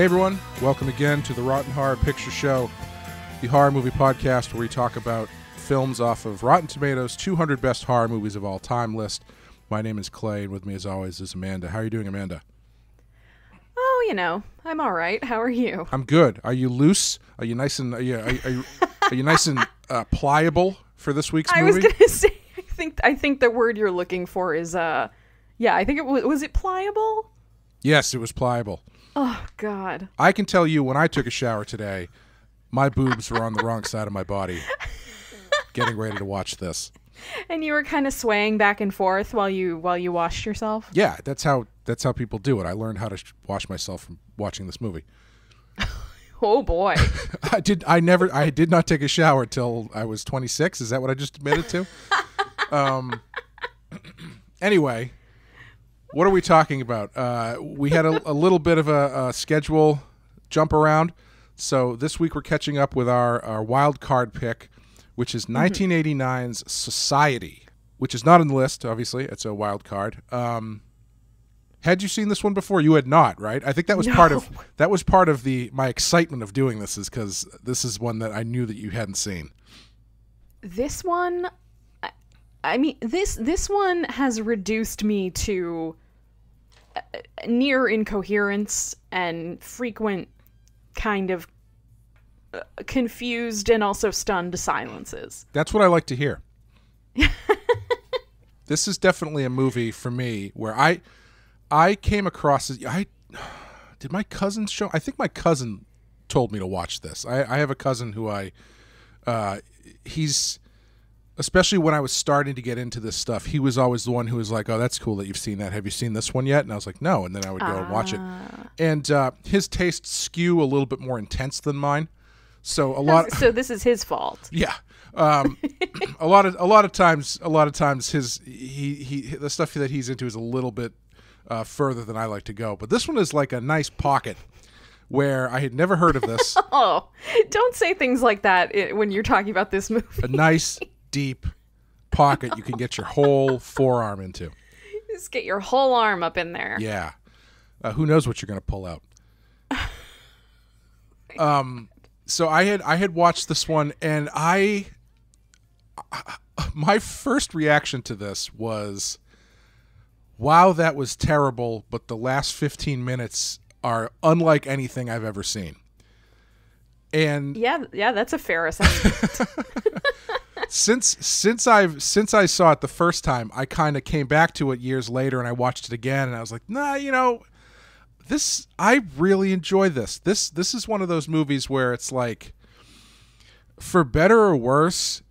Hey everyone, welcome again to the Rotten Horror Picture Show, the horror movie podcast where we talk about films off of Rotten Tomatoes 200 Best Horror Movies of All Time list. My name is Clay, and with me as always is Amanda. How are you doing, Amanda? Oh, you know, I'm all right. How are you? I'm good. Are you loose? Are you nice and are you, are, are you, are you nice and uh, pliable for this week's movie? I was gonna say, I think I think the word you're looking for is uh, yeah, I think it was was it pliable. Yes, it was pliable. Oh God. I can tell you when I took a shower today, my boobs were on the wrong side of my body. Getting ready to watch this. And you were kind of swaying back and forth while you while you washed yourself. Yeah, that's how that's how people do it. I learned how to sh- wash myself from watching this movie. Oh boy. I did. I never. I did not take a shower till I was 26. Is that what I just admitted to? um. Anyway, what are we talking about? Uh, we had a, a little bit of a, a schedule jump around, so this week we're catching up with our our wild card pick, which is 1989's Society, which is not on the list. Obviously, it's a wild card. Um, had you seen this one before? You had not, right? I think that was part of that was part of the my excitement of doing this is because this is one that I knew that you hadn't seen. this one I, mean this this one has reduced me to uh, near incoherence and frequent kind of uh, confused and also stunned silences. That's what I like to hear. this is definitely a movie for me where I I came across it. I did my cousin show. I think my cousin told me to watch this. I, I have a cousin who I uh, he's especially when I was starting to get into this stuff. He was always the one who was like, "Oh, that's cool that you've seen that. Have you seen this one yet?" And I was like, "No." And then I would go and watch it. And uh, his tastes skew a little bit more intense than mine. So a lot. so this is his fault. Yeah. Um, a lot of a lot of times a lot of times his he he the stuff that he's into is a little bit uh, further than I like to go. But this one is like a nice pocket where I had never heard of this. Oh, don't say things like that when you're talking about this movie. a nice deep pocket you can get your whole forearm into. Just get your whole arm up in there. Yeah. Uh, who knows what you're going to pull out? Um. So I had I had watched this one and I my first reaction to this was wow that was terrible but the last 15 minutes are unlike anything I've ever seen. And Yeah, yeah, that's a fair assessment. since since I've since I saw it the first time, I kind of came back to it years later and I watched it again and I was like, nah, you know, this I really enjoy this. This this is one of those movies where it's like, for better or worse,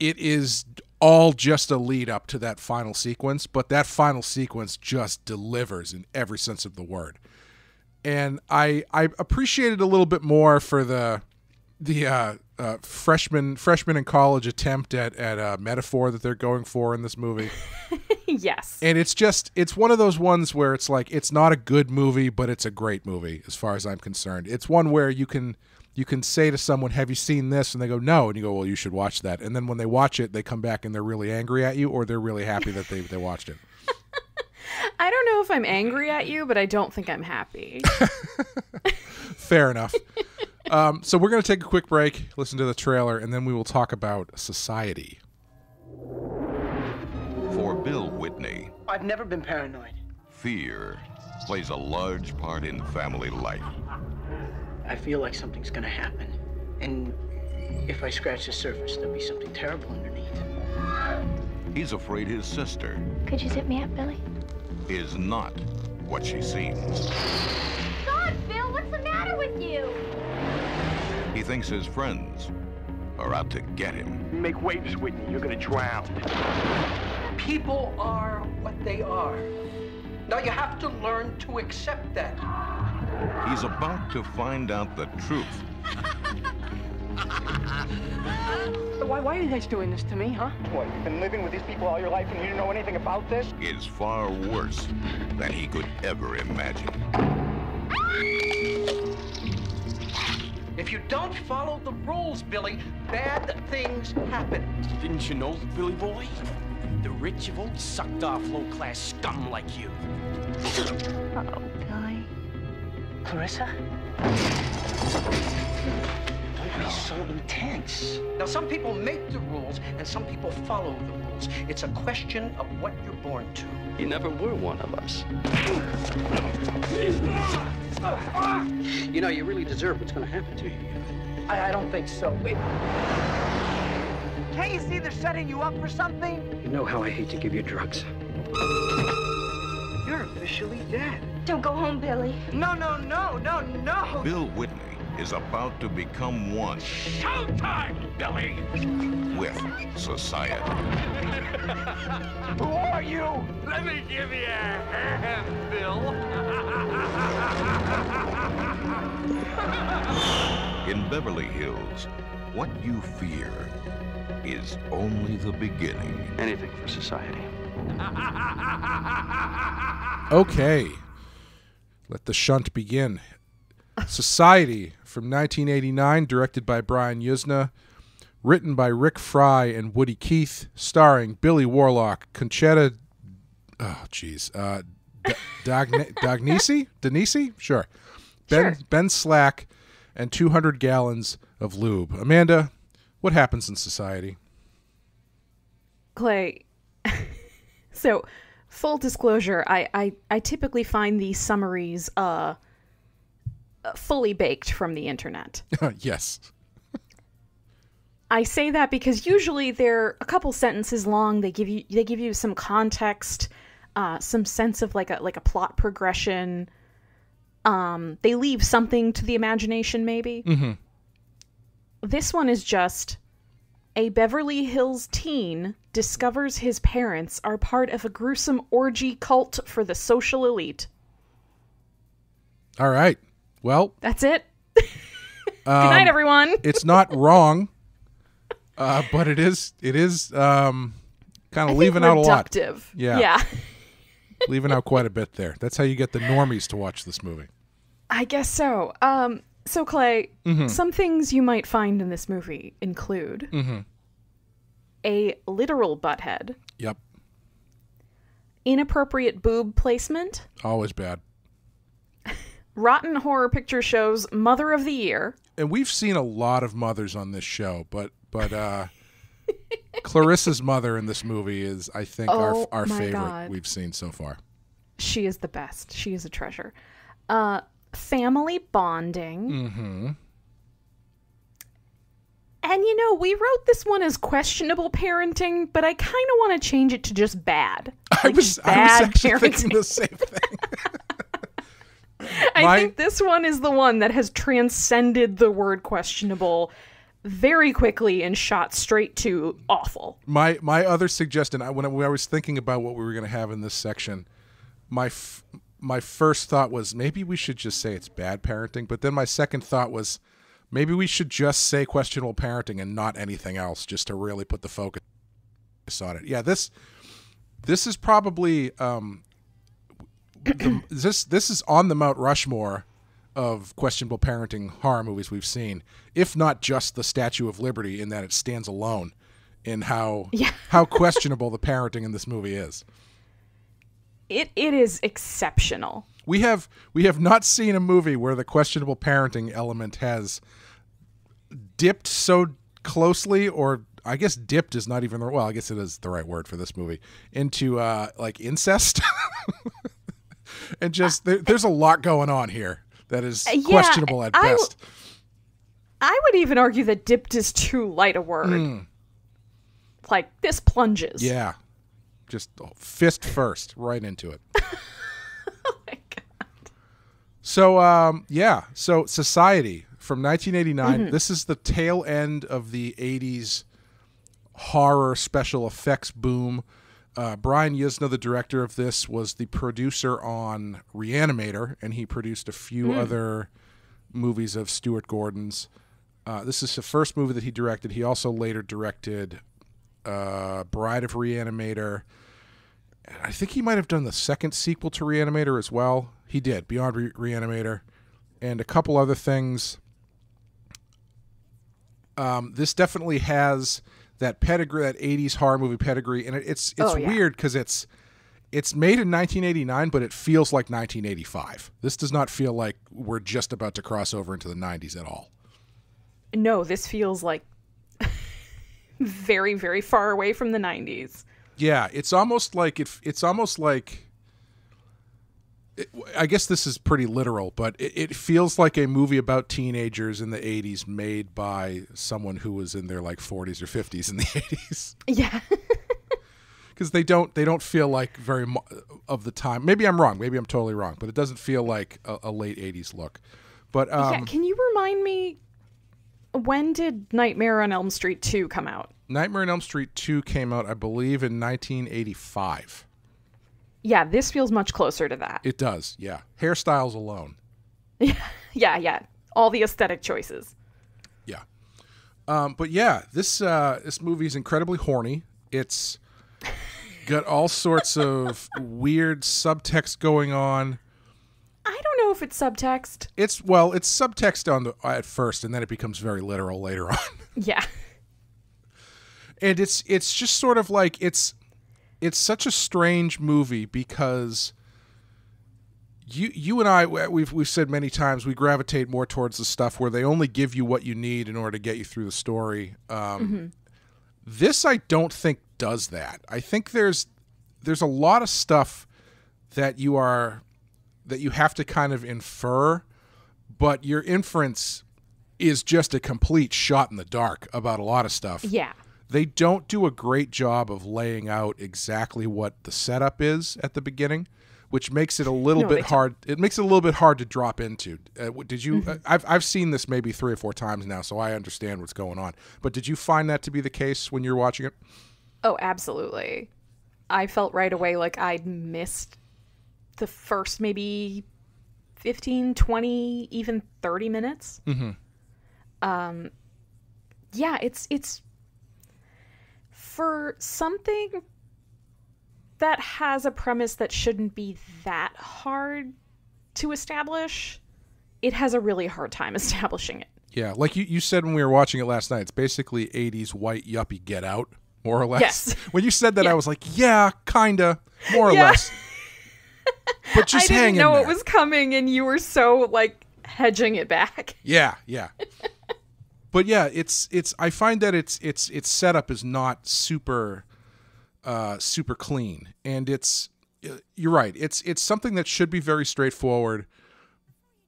it is all just a lead up to that final sequence, but that final sequence just delivers in every sense of the word. And I I appreciate it a little bit more for the the uh, uh, freshman freshman in college attempt at at a metaphor that they're going for in this movie. yes. and it's just it's one of those ones where it's like it's not a good movie but it's a great movie as far as i'm concerned. It's one where you can you can say to someone have you seen this? And they go no. And you go well you should watch that. And then when they watch it they come back and they're really angry at you or they're really happy that they, they watched it. I don't if I'm angry at you, but I don't think I'm happy. fair enough um, so we're going to take a quick break listen to the trailer and then we will talk about society For Bill Whitney, I've never been paranoid. fear plays a large part in family life. I feel like something's gonna happen. And if I scratch the surface, there'll be something terrible underneath. He's afraid his sister Could you zip me up, Billy? Is not what she seems. God, Bill, what's the matter with you? He thinks his friends are out to get him. Make waves, Whitney. You're gonna drown. People are what they are. Now you have to learn to accept that. He's about to find out the truth Why, why are you guys doing this to me, huh? What, you've been living with these people all your life and you didn't know anything about this? is far worse than he could ever imagine. If you don't follow the rules, Billy, bad things happen. Didn't you know, Billy boy? The rich have always sucked off low-class scum like you. Uh-oh, Billy. Clarissa? Don't be so intense. Now, some people make the rules and some people follow the rules. It's a question of what you're born to. You never were one of us. You know, you really deserve what's going to happen to you. I, I don't think so. Wait. Can't you see they're setting you up for something? You know how I hate to give you drugs. You're officially dead. Don't go home, Billy. No, no, no, no, no. Bill Whitney is about to become one Showtime, Billy! with society. Who are you? Let me give you a hand, Bill. In Beverly Hills, what you fear is only the beginning. Anything for society. Okay. Let the shunt begin. Society from 1989, directed by Brian Yuzna, written by Rick Fry and Woody Keith, starring Billy Warlock, Concetta, oh jeez, uh, D- Dagnisi, Denisi, sure, Ben Sure. Ben Slack, and 200 gallons of lube. Amanda, what happens in Society? Clay. so, full disclosure, I, I, I typically find these summaries uh, fully baked from the internet. yes. I say that because usually they're a couple sentences long. They give you they give you some context, uh, some sense of like a like a plot progression. Um, they leave something to the imagination, maybe. Mm-hmm. This one is just a Beverly Hills teen discovers his parents are part of a gruesome orgy cult for the social elite. All right. Well, That's it. Good night, everyone. it's not wrong, uh, but it is it is um, kind of leaving out a lot. Yeah. Yeah. leaving out quite a bit there. That's how you get the normies to watch this movie. I guess so. Um, so Clay, Mm-hmm. some things you might find in this movie include Mm-hmm. a literal butthead, Yep, inappropriate boob placement, always bad. Rotten horror picture shows Mother of the Year, And we've seen a lot of mothers on this show, but but uh, Clarissa's mother in this movie is, I think, our Oh our my favorite God. we've seen so far. she is the best. She is a treasure. Uh, family bonding. Mm-hmm. And you know, we wrote this one as questionable parenting, but I kind of want to change it to just bad. I was just I was bad actually thinking the same thing. I My- think this one is the one that has transcended the word questionable very quickly and shot straight to awful. My my other suggestion, I, when, I, when I was thinking about what we were going to have in this section, my f- my first thought was maybe we should just say it's bad parenting, but then my second thought was maybe we should just say questionable parenting and not anything else, just to really put the focus on it. Yeah, this this is probably um, the, this this is on the Mount Rushmore of questionable parenting horror movies we've seen, if not just the Statue of Liberty, in that it stands alone in how Yeah. how questionable the parenting in this movie is. It it is exceptional. We have we have not seen a movie where the questionable parenting element has dipped so closely, or I guess dipped is not even the well, I guess it is the right word for this movie into uh, like incest, and just there, there's a lot going on here that is yeah, questionable at I w- best. I would even argue that dipped is too light a word. Like this plunges. Yeah, just fist first, right into it. Oh my God. So um, yeah, so Society from 1989. Mm-hmm. This is the tail end of the 80s horror special effects boom. Uh, Brian Yuzna, the director of this, was the producer on Reanimator, and he produced a few Mm. other movies of Stuart Gordon's. Uh, this is the first movie that he directed. He also later directed uh, Bride of Reanimator. I think he might have done the second sequel to Reanimator as well. He did, Beyond Re- Reanimator, and a couple other things. Um, this definitely has that pedigree, that '80s horror movie pedigree, and it, it's it's Oh, yeah. weird because it's it's made in 1989, but it feels like 1985. This does not feel like we're just about to cross over into the 90s at all. No, this feels like very, very far away from the 90s. Yeah, it's almost like it, it's almost like it, I guess this is pretty literal, but it, it feels like a movie about teenagers in the 80s made by someone who was in their like 40s or 50s in the 80s. Yeah. because they don't they don't feel like very mu- of the time. Maybe I'm wrong. Maybe I'm totally wrong, but it doesn't feel like a, a late '80s look. But um, yeah. Can you remind me when did Nightmare on Elm Street 2 come out? Nightmare on Elm Street 2 came out, I believe, in 1985. Yeah, this feels much closer to that. It does, yeah. Hairstyles alone, yeah, yeah. All the aesthetic choices. yeah. Um, but yeah, this uh, this movie is incredibly horny. It's got all sorts of weird subtext going on. I don't know if it's subtext. It's well, it's subtext on the at first, and then it becomes very literal later on. Yeah. and it's it's just sort of like it's it's such a strange movie because you you and I we've we've said many times we gravitate more towards the stuff where they only give you what you need in order to get you through the story. Um, This I don't think does that. I think there's there's a lot of stuff that you are that you have to kind of infer, but your inference is just a complete shot in the dark about a lot of stuff Yeah. They don't do a great job of laying out exactly what the setup is at the beginning which makes it a little No, bit hard it makes it a little bit hard to drop into uh, did you uh, I've, I've seen this maybe three or four times now so i understand what's going on but did you find that to be the case when you're watching it Oh, absolutely. I felt right away like I'd missed the first maybe 15, 20, even 30 minutes. Mm-hmm. Um, yeah, it's it's for something that has a premise that shouldn't be that hard to establish. It has a really hard time establishing it. yeah like you, you said when we were watching it last night it's basically 80s white yuppie get out more or less Yes. when you said that i was like yeah kinda more or Yeah. less but just I didn't know there. it was coming, and you were so like hedging it back. Yeah, yeah. But yeah, it's it's I find that it's it's its setup is not super uh super clean and it's uh, you're right. It's it's something that should be very straightforward.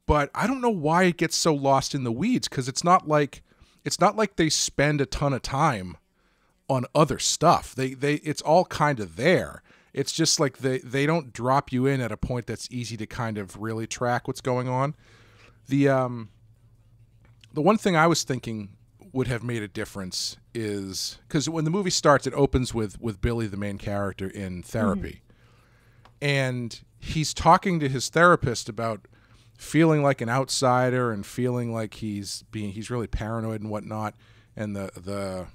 But I don't know why it gets so lost in the weeds cuz it's not like it's not like they spend a ton of time on other stuff. They they it's all kind of there. It's just like they they don't drop you in at a point that's easy to kind of really track what's going on. The um the one thing I was thinking would have made a difference is because when the movie starts, it opens with with Billy, the main character, in therapy, mm-hmm. and he's talking to his therapist about feeling like an outsider and feeling like he's being he's really paranoid and whatnot, and the the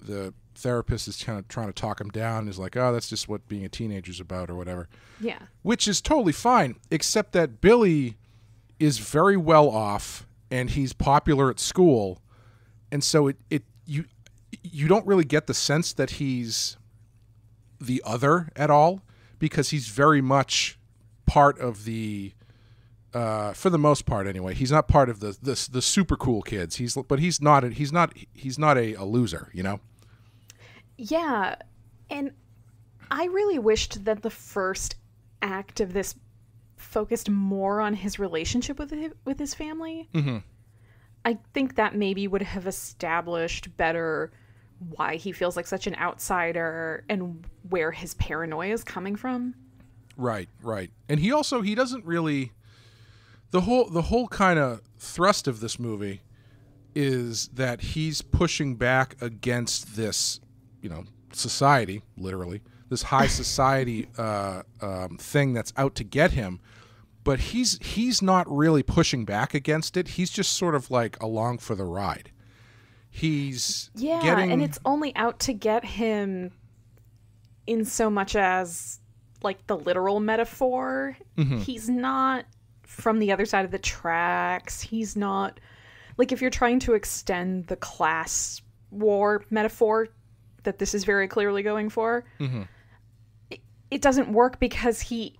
the therapist is kind of trying to talk him down. Is like, oh, that's just what being a teenager is about, or whatever Yeah. which is totally fine, except that Billy is very well off and he's popular at school, and so it, it you you don't really get the sense that he's the other at all because he's very much part of the uh, for the most part anyway he's not part of the the, the super cool kids. He's but he's not a, he's not he's not a, a loser you know? Yeah, and I really wished that the first act of this focused more on his relationship with his, with his family. Mm-hmm. I think that maybe would have established better why he feels like such an outsider and where his paranoia is coming from. Right, right. And he also he doesn't really the whole the whole kind of thrust of this movie is that he's pushing back against this, you know, society, literally, this high society uh, um, thing that's out to get him. But he's he's not really pushing back against it. He's just sort of like along for the ride. He's Yeah, getting and it's only out to get him in so much as like the literal metaphor. Mm-hmm. He's not from the other side of the tracks. He's not like if you're trying to extend the class war metaphor that this is very clearly going for. Mm-hmm. it doesn't work because he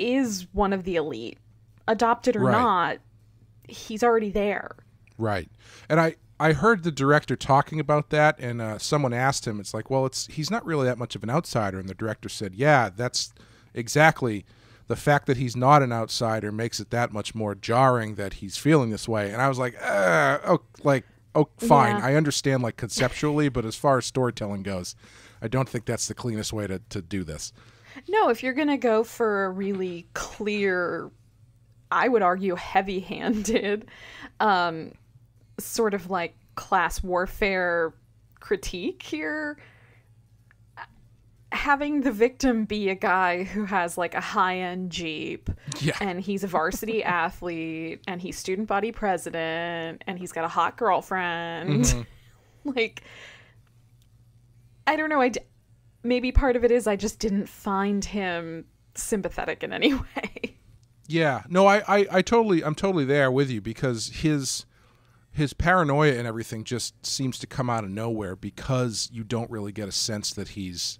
is one of the elite. Adopted or Right. not, he's already there. Right. And I I heard the director talking about that, and uh, someone asked him, "It's like, well, it's he's not really that much of an outsider." And the director said, "Yeah, that's exactly the fact that he's not an outsider makes it that much more jarring that he's feeling this way." And I was like, uh, "Oh, like, oh, fine, Yeah. I understand, like conceptually, but as far as storytelling goes, I don't think that's the cleanest way to to do this." No, if you're going to go for a really clear, I would argue heavy handed, um, sort of like class warfare critique here, having the victim be a guy who has like a high end Jeep Yeah. and he's a varsity athlete and he's student body president and he's got a hot girlfriend. like, I don't know. I maybe part of it is I just didn't find him sympathetic in any way. Yeah, no, I, I, I totally, I'm totally there with you because his, his paranoia and everything just seems to come out of nowhere because you don't really get a sense that he's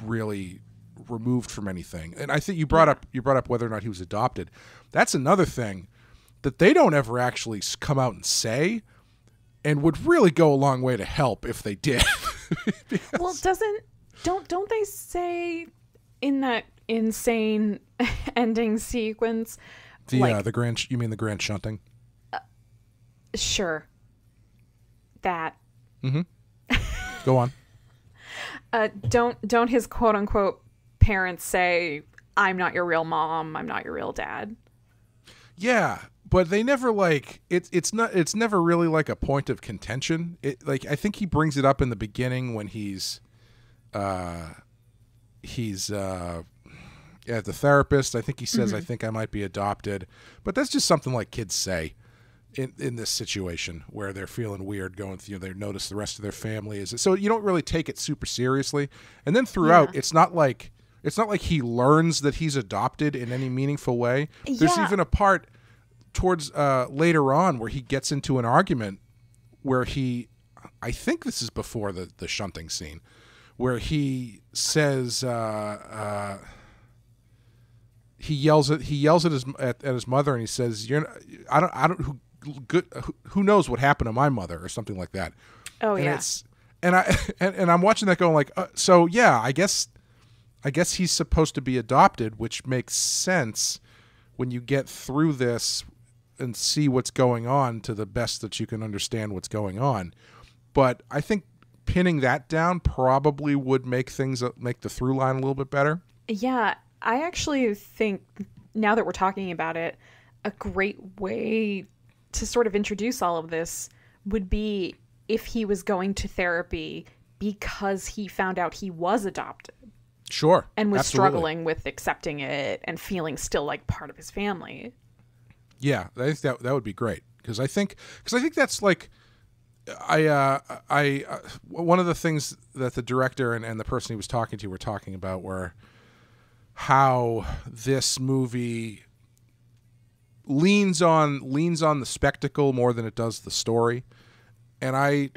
really removed from anything. And I think you brought up, you brought up whether or not he was adopted. That's another thing that they don't ever actually come out and say, and would really go a long way to help if they did. well, doesn't don't don't they say in that insane ending sequence? the like, uh, the grand, you mean the grand shunting? sure. That Mm-hmm. Go on. uh, don't don't his quote unquote parents say, "I'm not your real mom. I'm not your real dad." Yeah, but they never like it's it's not it's never really like a point of contention. It like I think he brings it up in the beginning when he's uh he's uh at the therapist. I think he says I think I might be adopted. But that's just something like kids say in in this situation where they're feeling weird going through they notice the rest of their family is so you don't really take it super seriously. And then throughout Yeah. it's not like it's not like he learns that he's adopted in any meaningful way. There's Yeah. even a part towards uh, later on where he gets into an argument where he, I think this is before the the shunting scene, where he says. Uh, uh, he yells at he yells at his at, at his mother and he says you're I don't I don't who good who, who knows what happened to my mother or something like that Oh and yeah. it's and I and, and I'm watching that going like uh, so yeah I guess I guess he's supposed to be adopted which makes sense when you get through this and see what's going on to the best that you can understand what's going on but I think pinning that down probably would make things uh, make the through line a little bit better Yeah, I actually think now that we're talking about it, a great way to sort of introduce all of this would be if he was going to therapy because he found out he was adopted sure and was absolutely. struggling with accepting it and feeling still like part of his family. Yeah, I think that that would be great because I think because I think that's like I uh, I uh, one of the things that the director and, and the person he was talking to were talking about were how this movie leans on leans on the spectacle more than it does the story, and I.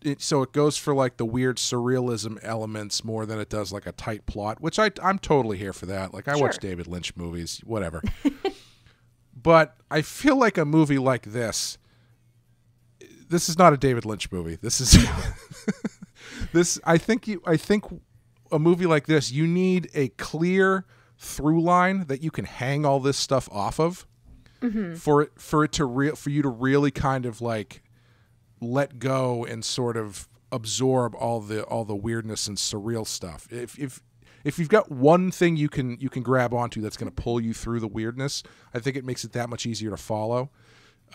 It, so it goes for like the weird surrealism elements more than it does like a tight plot, which I I'm totally here for that. Like I watch David Lynch movies, whatever. but I feel like a movie like this this is not a David Lynch movie. This is this I think you I think a movie like this you need a clear through line that you can hang all this stuff off of mm-hmm. for it for it to real for you to really kind of like let go and sort of absorb all the all the weirdness and surreal stuff. If if if you've got one thing you can you can grab onto that's going to pull you through the weirdness, I think it makes it that much easier to follow.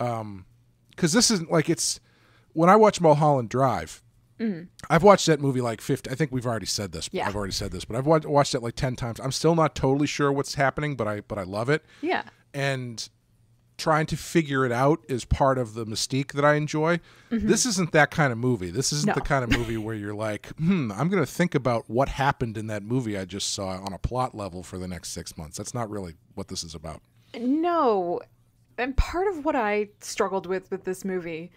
Um, because this isn't like it's when I watch Mulholland Drive. I've watched that movie like 50 I think we've already said this. Yeah. I've already said this, but I've watched, watched it like 10 times. I'm still not totally sure what's happening, but I but I love it Yeah. and trying to figure it out is part of the mystique that I enjoy. Mm-hmm. This isn't that kind of movie. This isn't No. the kind of movie where you're like, hmm, I'm going to think about what happened in that movie I just saw on a plot level for the next six months. That's not really what this is about. No. And part of what I struggled with with this movie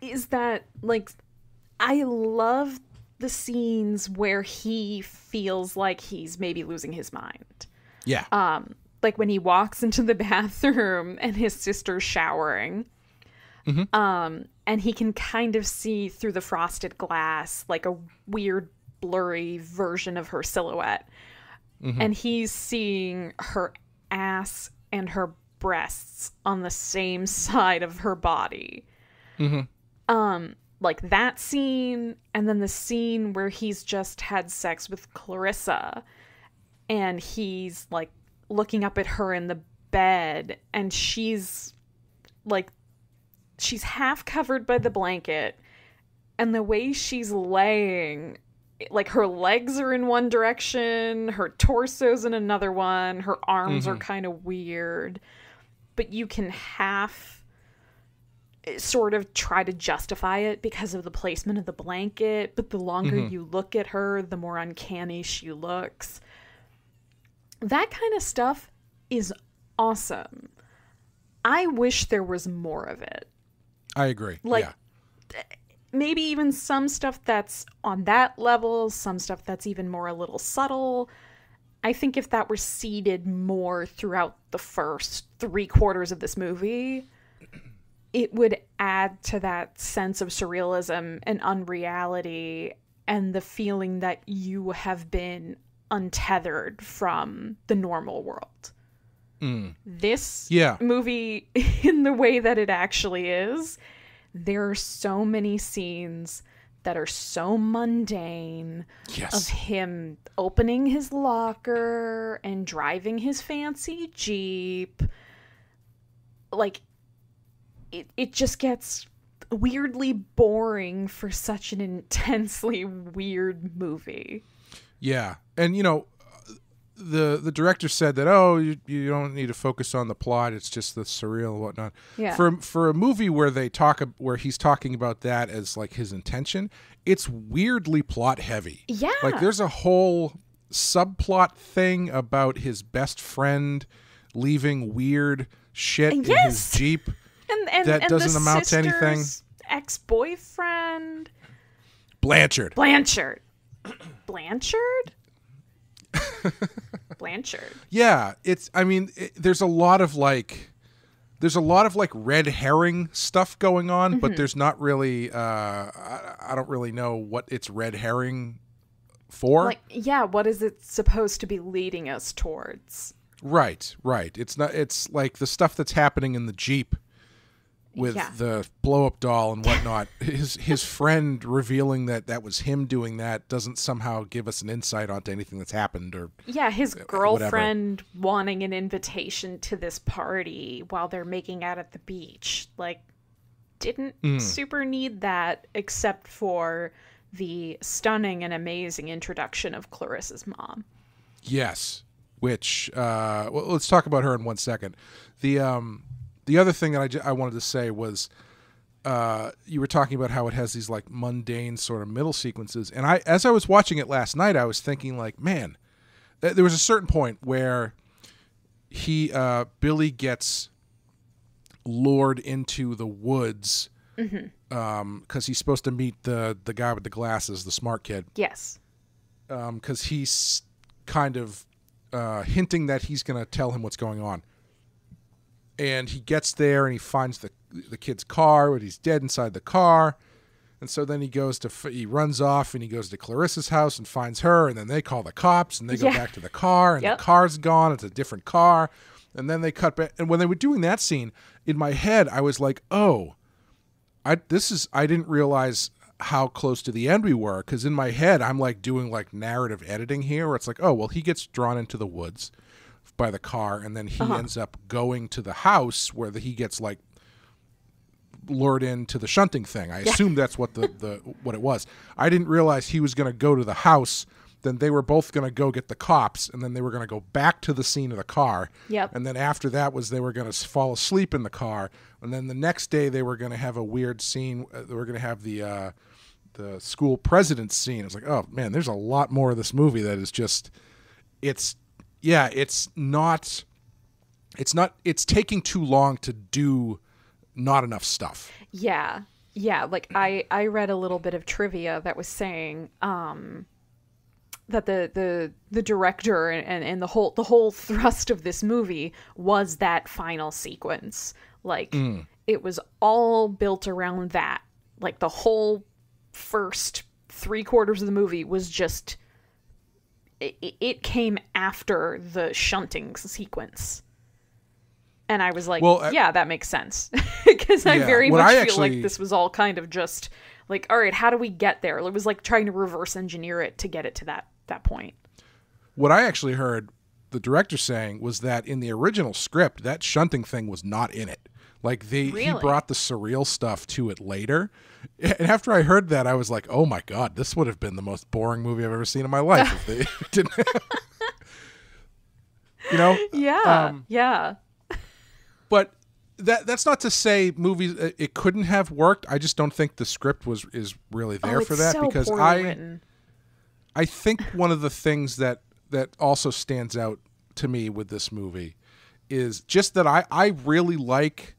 is that like I love the scenes where he feels like he's maybe losing his mind. Yeah. Um, like when he walks into the bathroom and his sister's showering. Um, and he can kind of see through the frosted glass like a weird blurry version of her silhouette. And he's seeing her ass and her breasts on the same side of her body. Um, like that scene, and then the scene where he's just had sex with Clarissa, and he's like looking up at her in the bed, and she's like, she's half covered by the blanket, and the way she's laying, like her legs are in one direction, her torso's in another one, her arms are mm-hmm. kind of weird, but you can half eh, sort of try to justify it because of the placement of the blanket, but the longer mm-hmm. you look at her, the more uncanny she looks. That kind of stuff is awesome. I wish there was more of it. I agree. Like yeah. maybe even some stuff that's on that level, some stuff that's even more a little subtle. I think if that were seeded more throughout the first three quarters of this movie, it would add to that sense of surrealism and unreality and the feeling that you have been untethered from the normal world. Mm. This Yeah. movie, in the way that it actually is, there are so many scenes that are so mundane of him opening his locker and driving his fancy Jeep. Like, it, it just gets weirdly boring for such an intensely weird movie. Yeah, and you know, the the director said that oh, you, you don't need to focus on the plot; it's just the surreal and whatnot. Yeah. For for a movie where they talk where he's talking about that as like his intention, it's weirdly plot heavy. Yeah. like there's a whole subplot thing about his best friend leaving weird shit in his jeep. And, and That and doesn't amount to anything. Ex-boyfriend Blanchard. Blanchard. Blanchard? Blanchard. Yeah, it's. I mean, it, there's a lot of like, there's a lot of like red herring stuff going on, Mm-hmm. but there's not really. Uh, I, I don't really know what it's red herring for. Like, yeah, what is it supposed to be leading us towards? right, right. It's not. It's like the stuff that's happening in the jeep with Yeah. the blow up doll and whatnot. his his friend revealing that that was him doing that doesn't somehow give us an insight onto anything that's happened or Yeah, his whatever. girlfriend wanting an invitation to this party while they're making out at the beach. Like, didn't Mm. super need that except for the stunning and amazing introduction of Clarissa's mom. Yes, which uh, well, let's talk about her in one second. The um, the other thing that I, I wanted to say was uh, you were talking about how it has these like mundane sort of middle sequences, and I as I was watching it last night, I was thinking like, man, th- there was a certain point where he uh, Billy gets lured into the woods because he's supposed to meet the the guy with the glasses, the smart kid Yes. because he's kind of uh, hinting that he's going to tell him what's going on. And he gets there and he finds the the kid's car, but he's dead inside the car. And so then he goes to he runs off and he goes to Clarissa's house and finds her, and then they call the cops and they go Yeah. back to the car and Yep. the car's gone. It's a different car, and then they cut back. And when they were doing that scene, in my head, I was like, oh. I this is I didn't realize how close to the end we were because in my head I'm like doing like narrative editing here where it's like oh well he gets drawn into the woods by the car and then he ends up going to the house where the, he gets like lured into the shunting thing. I assume that's what the, the what it was. I didn't realize he was going to go to the house. Then they were both going to go get the cops, and then they were going to go back to the scene of the car. Yep. And then after that was they were going to fall asleep in the car, and then the next day they were going to have a weird scene. Uh, they were going to have the uh, the school president scene. It's like, oh man, there's a lot more of this movie that is just, it's, yeah, it's not, it's not, it's taking too long to do not enough stuff. Yeah. yeah, like I I read a little bit of trivia that was saying um that the the the director and, and, and the whole the whole thrust of this movie was that final sequence. Like it was all built around that. Like the whole first three quarters of the movie was just it, it came after the shunting sequence. And I was like, Well, I- yeah, that makes sense. Because I very much I feel actually- like this was all kind of just like, all right, how do we get there? It was like trying to reverse engineer it to get it to that that point. What I actually heard the director saying was that in the original script, that shunting thing was not in it. Like they he brought the surreal stuff to it later. And after I heard that, I was like, "Oh my god, this would have been the most boring movie I've ever seen in my life if they didn't." you know, Yeah, Um, yeah. but that that's not to say movies uh, it couldn't have worked. I just don't think the script was is really there oh, for that so because I written. I think one of the things that that also stands out to me with this movie is just that I I really like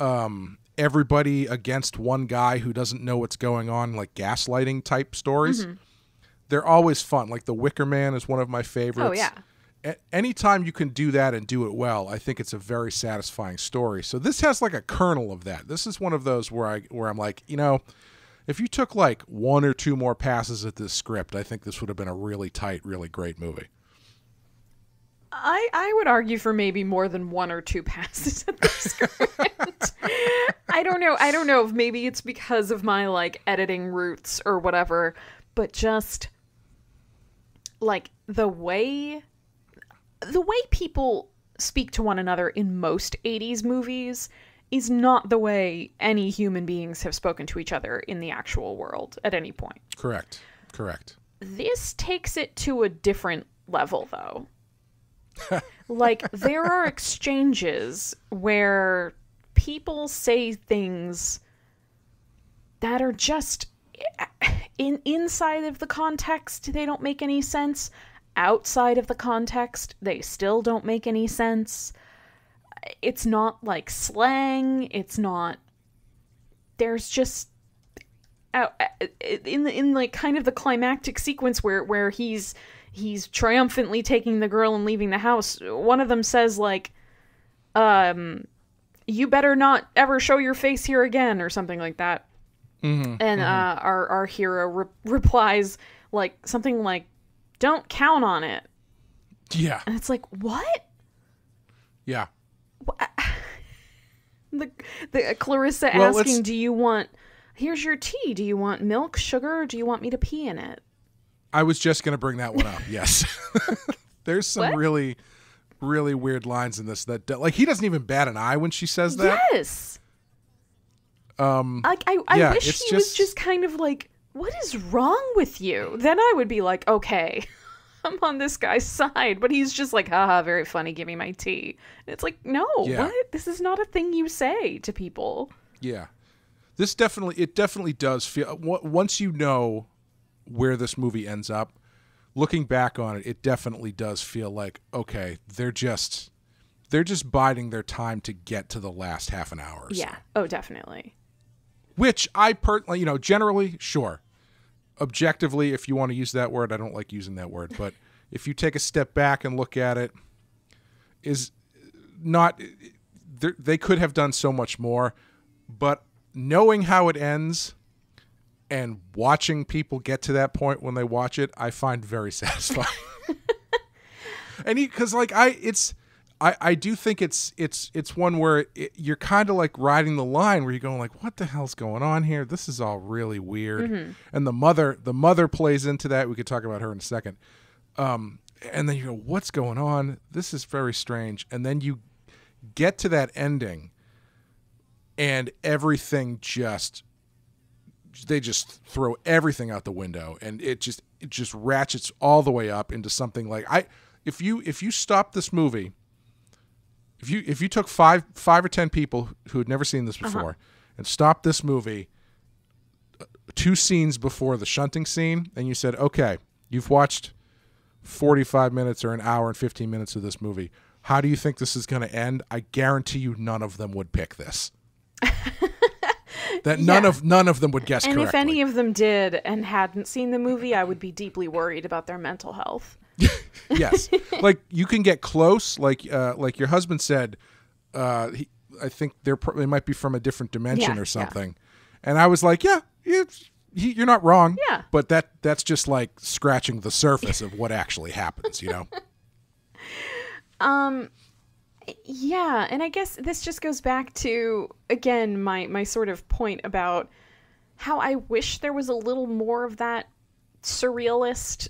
um everybody against one guy who doesn't know what's going on like gaslighting type stories. Mm-hmm. They're always fun. Like The Wicker Man is one of my favorites. Oh yeah. A- anytime you can do that and do it well, I think it's a very satisfying story. So this has like a kernel of that. This is one of those where I where I'm like, you know, if you took like one or two more passes at this script, I think this would have been a really tight, really great movie. I, I would argue for maybe more than one or two passes at this. I don't know. I don't know if maybe it's because of my like editing roots or whatever, but just like the way the way people speak to one another in most 80s movies is not the way any human beings have spoken to each other in the actual world at any point. Correct. Correct. This takes it to a different level, though. Like, there are exchanges where people say things that are just in inside of the context they don't make any sense. Outside of the context they still don't make any sense. It's not like slang. It's not there's just out in the in like kind of the climactic sequence where where he's he's triumphantly taking the girl and leaving the house one of them says like um you better not ever show your face here again or something like that and uh our our hero re- replies like something like don't count on it Yeah. and it's like what Yeah. the, the uh, Clarissa Well, let's- asking, "Do you want? Here's your tea. Do you want milk, sugar, or do you want me to pee in it?" I was just going to bring that one up. Yes. There's some What? really really weird lines in this that like he doesn't even bat an eye when she says that. Yes. Um. Like I, I yeah, wish he was just- just kind of like, "What is wrong with you?" Then I would be like, "Okay." I'm on this guy's side, but he's just like, haha, very funny, give me my tea. And it's like, no, Yeah. what? This is not a thing you say to people. Yeah. This definitely it definitely does feel once you know where this movie ends up, looking back on it, it definitely does feel like okay, they're just they're just biding their time to get to the last half an hour. So. Yeah. Oh, definitely. Which I per you know, generally, sure. Objectively, if you want to use that word, I don't like using that word, but if you take a step back and look at it, is not they could have done so much more, but knowing how it ends and watching people get to that point when they watch it, I find very satisfying. and because like I, it's I I do think it's it's it's one where it, you're kind of like riding the line where you're going like, what the hell's going on here? This is all really weird. And the mother the mother plays into that. We could talk about her in a second. Um, and then you go, what's going on? This is very strange. And then you get to that ending, and everything just they just throw everything out the window and it just it just ratchets all the way up into something like I if you if you stop this movie if you if you took five five or ten people who had never seen this before and stopped this movie uh, two scenes before the shunting scene and you said okay you've watched 45 minutes or an hour and 15 minutes of this movie how do you think this is going to end? I guarantee you none of them would pick this that none Yeah. of none of them would guess and correctly. if any of them did and hadn't seen the movie, I would be deeply worried about their mental health. yes, like you can get close, like uh, like your husband said. Uh, he, I think they're pro- they might be from a different dimension Yeah, or yeah. something, and I was like, yeah, he, you're not wrong. Yeah. but that that's just like scratching the surface of what actually happens, you know. Yeah, and I guess this just goes back to again my my sort of point about how I wish there was a little more of that surrealist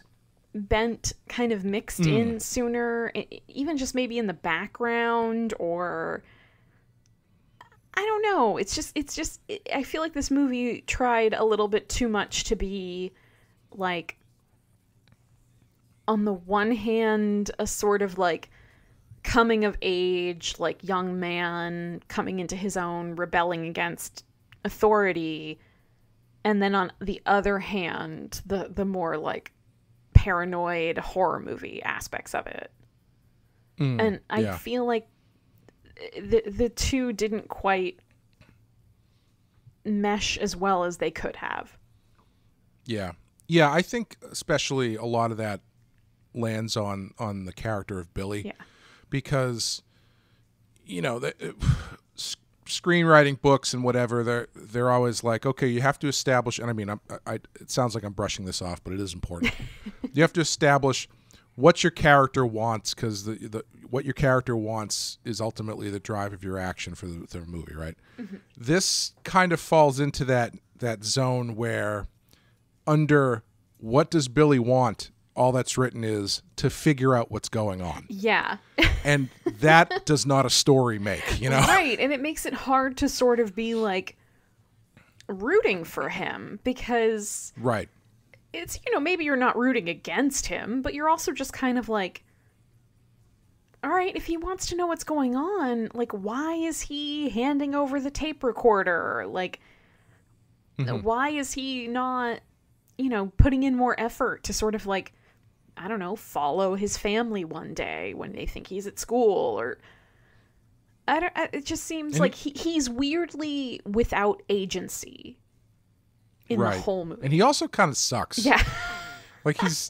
bent kind of mixed hmm. in sooner, even just maybe in the background or I don't know. It's just it's just I feel like this movie tried a little bit too much to be like on the one hand a sort of like coming of age, like young man coming into his own, rebelling against authority, and then on the other hand, the the more like paranoid horror movie aspects of it. Mm, and I yeah. feel like the the two didn't quite mesh as well as they could have. Yeah, yeah. I think especially a lot of that lands on on the character of Billy. Yeah. Because you know the, uh, s- screenwriting books and whatever they're they're always like okay you have to establish and i mean I'm, I, it sounds like i'm brushing this off but it is important. You have to establish what your character wants because the, the what your character wants is ultimately the drive of your action for the, the movie right? Mm-hmm. This kind of falls into that that zone where under what does billy want all that's written is to figure out what's going on. Yeah. and that does not a story make you know? Right and it makes it hard to sort of be like rooting for him because right. it's you know maybe you're not rooting against him but you're also just kind of like all right if he wants to know what's going on like why is he handing over the tape recorder? Like mm-hmm. why is he not you know putting in more effort to sort of like i don't know follow his family one day when they think he's at school or I don't. I- It just seems And like he, he's weirdly without agency in right the whole movie. and he also kind of sucks yeah. like he's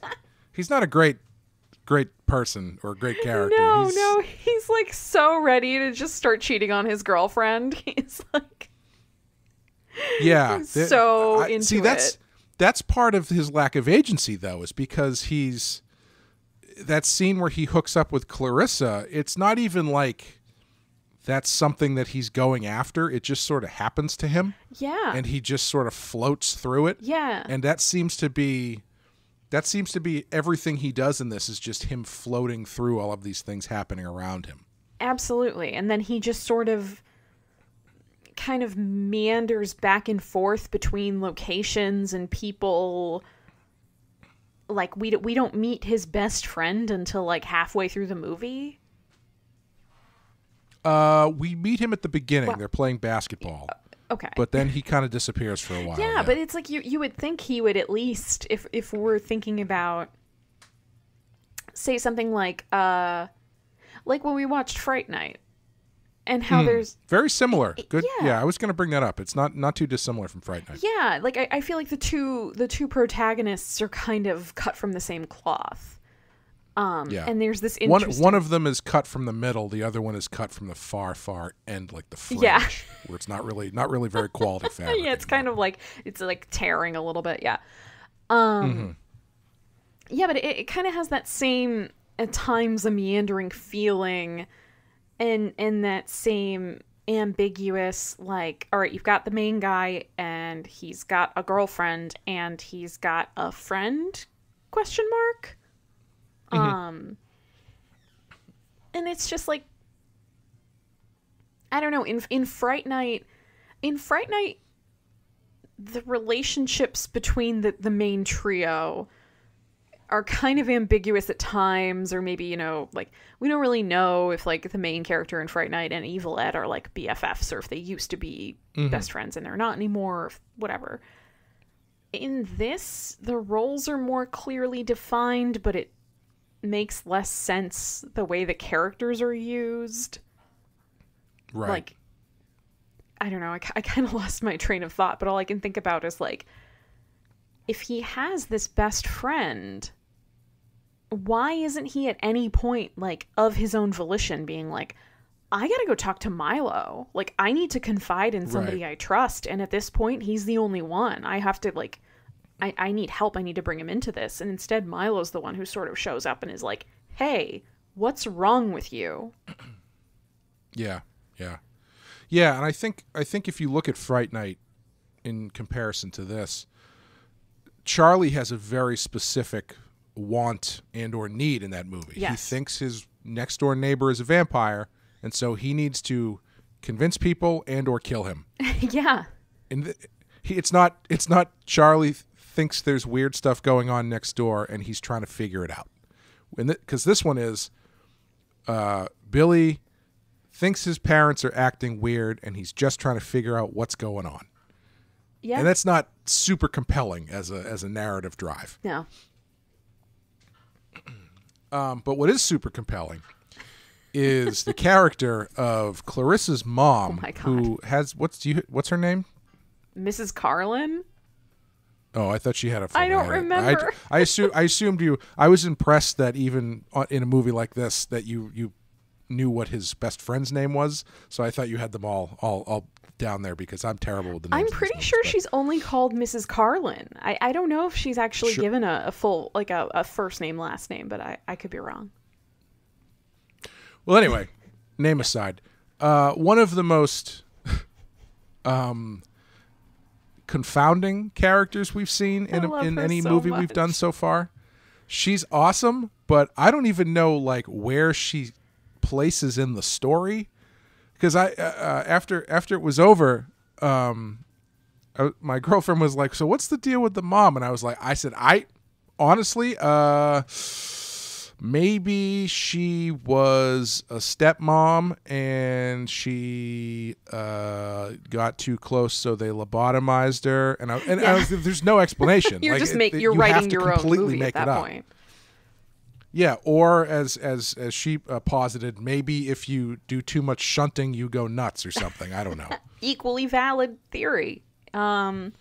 he's not a great great person or great character No, he's, no, he's like so ready to just start cheating on his girlfriend. He's like, yeah He's so I- see into that's it. That's part of his lack of agency though is because he's that scene where he hooks up with clarissa it's not even like that's something that he's going after. It just sort of happens to him. Yeah, and he just sort of floats through it. Yeah, and that seems to be that seems to be everything he does in this is just him floating through all of these things happening around him. Absolutely. And then he just sort of kind of meanders back and forth between locations and people. Like we we don't meet his best friend until like halfway through the movie. uh we meet him at the beginning they're playing basketball Okay. but then he kind of disappears for a while yeah, but it's like you you would think he would at least if if we're thinking about say something like uh like when we watched Fright Night and how there's very similar good yeah. yeah. i was going to bring that up it's not not too dissimilar from fright night yeah like I, I feel like the two the two protagonists are kind of cut from the same cloth um Yeah. and there's this one interesting one One of them is cut from the middle the other one is cut from the far far end like the fringe Yeah. where it's not really not really very quality fabric yeah, it's kind of like it's like tearing a little bit. Yeah. Um. Mm-hmm. Yeah, but it, it kind of has that same at times a meandering feeling, and in that same ambiguous like all right you've got the main guy and he's got a girlfriend and he's got a friend question mark um and it's just like I don't know. In in Fright Night, in Fright Night, the relationships between the the main trio are kind of ambiguous at times, or maybe you know, like we don't really know if like the main character in Fright Night and Evil Ed are like BFFs, or if they used to be mm-hmm. best friends and they're not anymore, or whatever. In this, the roles are more clearly defined, but it makes less sense the way the characters are used right like I don't know. I, I kind of lost my train of thought, but all I can think about is like, if he has this best friend, why isn't he at any point like of his own volition being like, I gotta go talk to Milo. Like I need to confide in somebody Right. I trust, and at this point, he's the only one. I have to like, I I need help. I need to bring him into this, and instead, Milo's the one who sort of shows up and is like, Hey, what's wrong with you? Yeah, yeah, yeah. And I think I think if you look at Fright Night in comparison to this, Charlie has a very specific want and or need in that movie. He thinks his next door neighbor is a vampire, and so he needs to convince people and or kill him. yeah. And th- he, it's not it's not Charlie th- thinks there's weird stuff going on next door, and he's trying to figure it out. Because this one is uh, Billy thinks his parents are acting weird, and he's just trying to figure out what's going on. Yeah. And that's not super compelling as a as a narrative drive. no. Um, but what is super compelling is the character of Clarissa's mom, Oh who has what's do you what's her name? Mrs. Carlin? Oh, I thought she had a. I don't remember. I, I assume I assumed you. I was impressed that even in a movie like this, that you you knew what his best friend's name was. So I thought you had them all all all down there because I'm terrible with the names. I'm pretty movies, sure but- she's only called Mrs. Carlin. I, I don't know if she's actually Sure. given a, a full, like a, a first name, last name, but I, I could be wrong. Well, anyway, name aside, uh, one of the most um, confounding characters we've seen in, a, in any so movie we've done so far. She's awesome, but I don't even know like where she places in the story because I uh, uh, after after it was over. Um, I, my girlfriend was like, "So what's the deal with the mom?" And I was like, "I said, I honestly, uh, maybe she was a stepmom and she uh, got too close, so they lobotomized her." And I, and I was, there's no explanation. You're Like, just make, it- you're you have writing to your own movie make at it that up. Yeah, or as as as she uh, posited, maybe if you do too much shunting, you go nuts or something. I don't know. Equally valid theory. Um,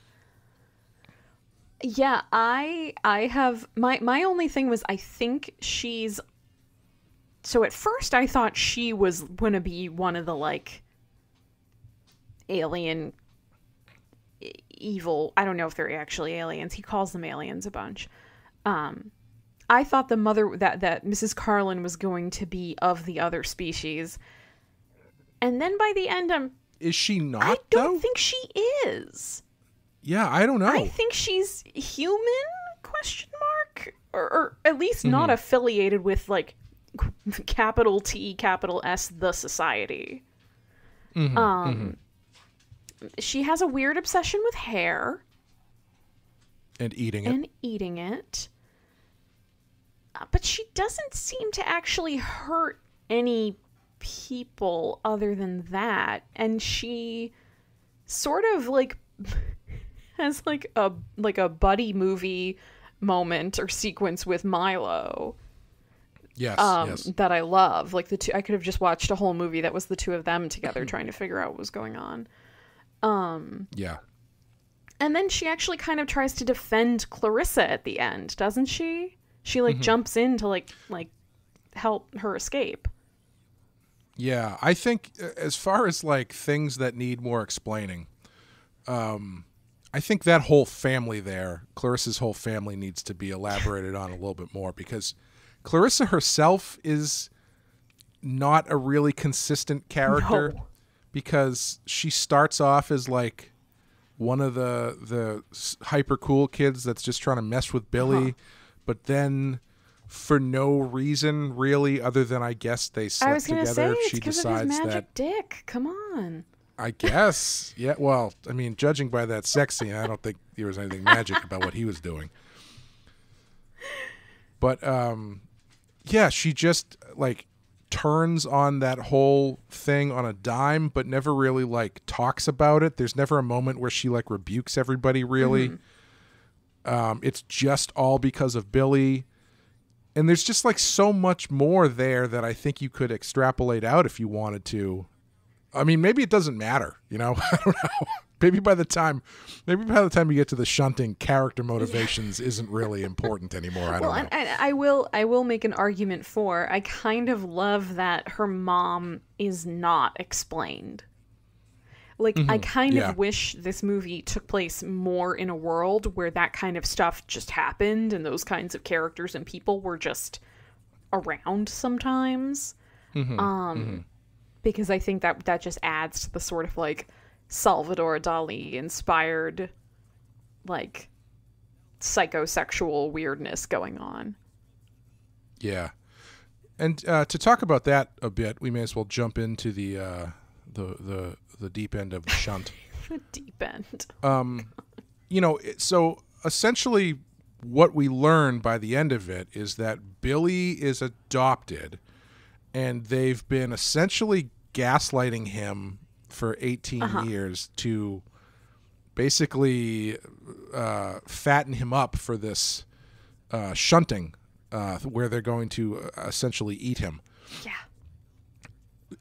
yeah, I I have my my only thing was I think she's. So at first I thought she was gonna be one of the like alien evil. I don't know if they're actually aliens. He calls them aliens a bunch. Um, I thought the mother that that Mrs. Carlin was going to be of the other species, and then by the end, I'm Is she not I don't though? think she is. yeah, I don't know. I think she's human? Question mark, or, or at least Mm-hmm. not affiliated with like capital T, capital S, the society. Mm-hmm, um, she has a weird obsession with hair and eating it. and eating it, but she doesn't seem to actually hurt any people other than that, and she sort of like has like a like a buddy movie moment or sequence with Milo yes, um, yes. that I love. Like the two, I could have just watched a whole movie that was the two of them together trying to figure out what was going on. Yeah. And then she actually kind of tries to defend Clarissa at the end, doesn't she? She like jumps in to like like help her escape. Yeah, I think uh, as far as like things that need more explaining, um, I think that whole family there, Clarissa's whole family needs to be elaborated on a little bit more because Clarissa herself is not a really consistent character No. because she starts off as like one of the the hyper cool kids that's just trying to mess with Billy, but then for no reason really other than I guess they slept I was gonna together say it's she because of his decides magic that dick. Come on. I guess. Yeah well I mean judging by that sex scene I don't think there was anything magic about what he was doing. But um yeah she just like turns on that whole thing on a dime but never really like talks about it. There's never a moment where she like rebukes everybody really um it's just all because of Billy and there's just like so much more there that I think you could extrapolate out if you wanted to I mean, maybe it doesn't matter. You know, I don't know. Maybe by the time, maybe by the time you get to the shunting, character motivations isn't really important anymore. I don't Well, know. and I will I will make an argument for I kind of love that her mom is not explained. Like I kind Mm-hmm. yeah. of wish this movie took place more in a world where that kind of stuff just happened and those kinds of characters and people were just around sometimes. Mm-hmm. Um because I think that that just adds to the sort of like Salvador Dali inspired like psychosexual weirdness going on. Yeah, and uh, to talk about that a bit, we may as well jump into the uh, the the the deep end of the shunt. The deep end. you know, so essentially, what we learn by the end of it is that Billy is adopted, and they've been essentially gaslighting him for 18 years to basically uh, fatten him up for this uh, shunting, uh, where they're going to uh, essentially eat him. Yeah.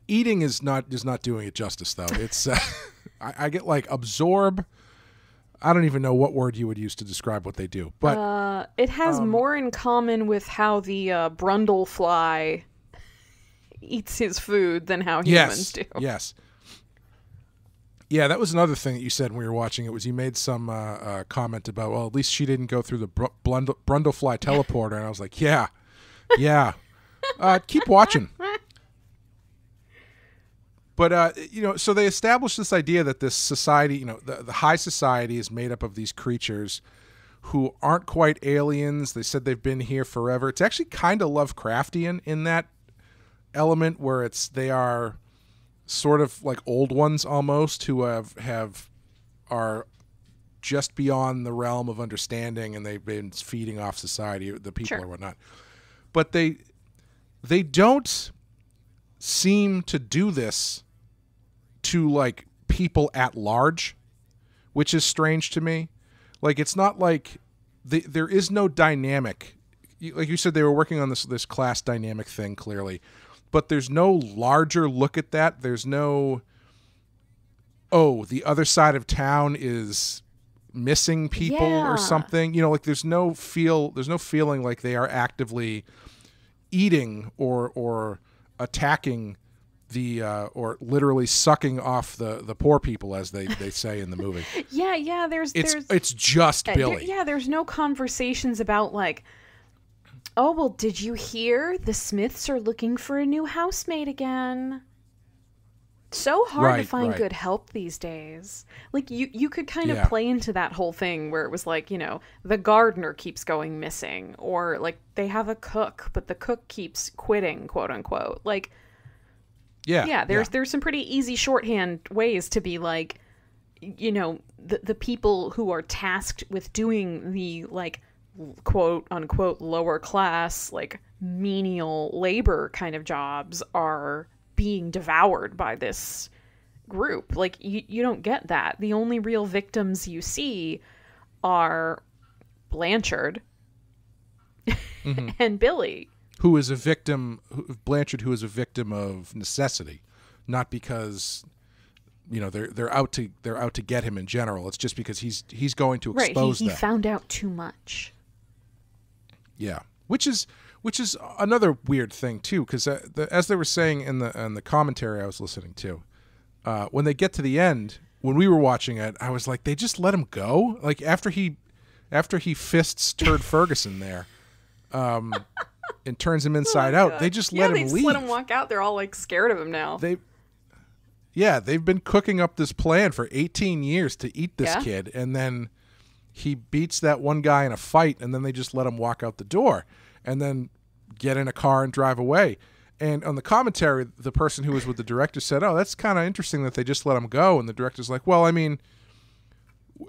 Eating is not is not doing it justice though. It's uh, I, I get like absorb. I don't even know what word you would use to describe what they do, but Uh, it has Um, more in common with how the uh, brundle fly eats his food than how humans yes, do. yes, yeah. That was another thing that you said when we were watching it. Was you made some uh, uh, comment about well, at least she didn't go through the br- Brundlefly teleporter, and I was like, yeah, yeah. Uh, keep watching. But uh, you know, so they established this idea that this society, you know, the, the high society is made up of these creatures who aren't quite aliens. They said they've been here forever. It's actually kind of Lovecraftian in that element where it's they are sort of like old ones almost who have have are just beyond the realm of understanding and they've been feeding off society the people Sure. or whatnot but they they don't seem to do this to like people at large which is strange to me. Like it's not like the, there is no dynamic. Like you said they were working on this this class dynamic thing clearly. But there's no larger look at that. There's no oh the other side of town is missing people Yeah. or something. You know like there's no feel there's no feeling like they are actively eating or or attacking the uh, or literally sucking off the the poor people as they they say in the movie Yeah, yeah. There's it's there's it's just uh, there- billy yeah, there's no conversations about like, oh well, did you hear the Smiths are looking for a new housemate again? So hard to find right. good help these days. Like you, you could kind Yeah. of play into that whole thing where it was like, you know, the gardener keeps going missing, or like they have a cook, but the cook keeps quitting, quote unquote. Like, yeah yeah there's there's some pretty easy shorthand ways to be like you know the the people who are tasked with doing the like quote unquote lower class like menial labor kind of jobs are being devoured by this group. Like you you don't get that. The only real victims you see are Blanchard mm-hmm. and Billy who is a victim Blanchard who is a victim of necessity not because you know they're they're out to they're out to get him in general it's just because he's he's going to expose. right he, he found out too much Yeah, which is which is another weird thing too, because uh, the, as they were saying in the in the commentary I was listening to, uh, when they get to the end, when we were watching it, I was like, they just let him go. Like after he after he fists Turd Ferguson there, um, and turns him oh inside out, they just Oh yeah, let they him just leave. let him walk out. They're all like scared of him now. They, yeah, they've been cooking up this plan for 18 years to eat this Yeah. kid, and then he beats that one guy in a fight, and then they just let him walk out the door, and then get in a car and drive away. And on the commentary, the person who was with the director said, "Oh, that's kind of interesting that they just let him go." And the director's like, "Well, I mean."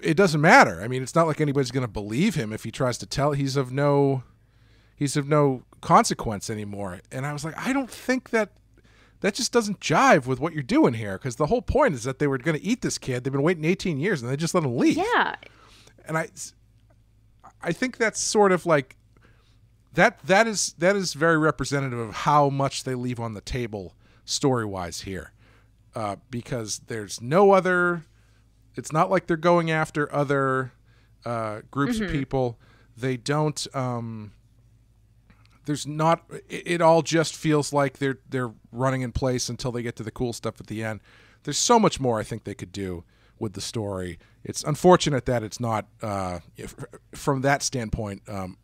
It doesn't matter. I mean, it's not like anybody's going to believe him if he tries to tell. He's of no, he's of no consequence anymore. And I was like, I don't think that that just doesn't jive with what you're doing here because the whole point is that they were going to eat this kid. They've been waiting 18 years and they just let him leave. yeah, And I I think that's sort of like that that is that is very representative of how much they leave on the table story-wise here. uh, because there's no other. It's not like they're going after other uh, groups of people. They don't. Um, there's not. It, all just feels like they're they're running in place until they get to the cool stuff at the end. There's so much more I think they could do with the story. It's unfortunate that it's not, uh, if, from that standpoint, um,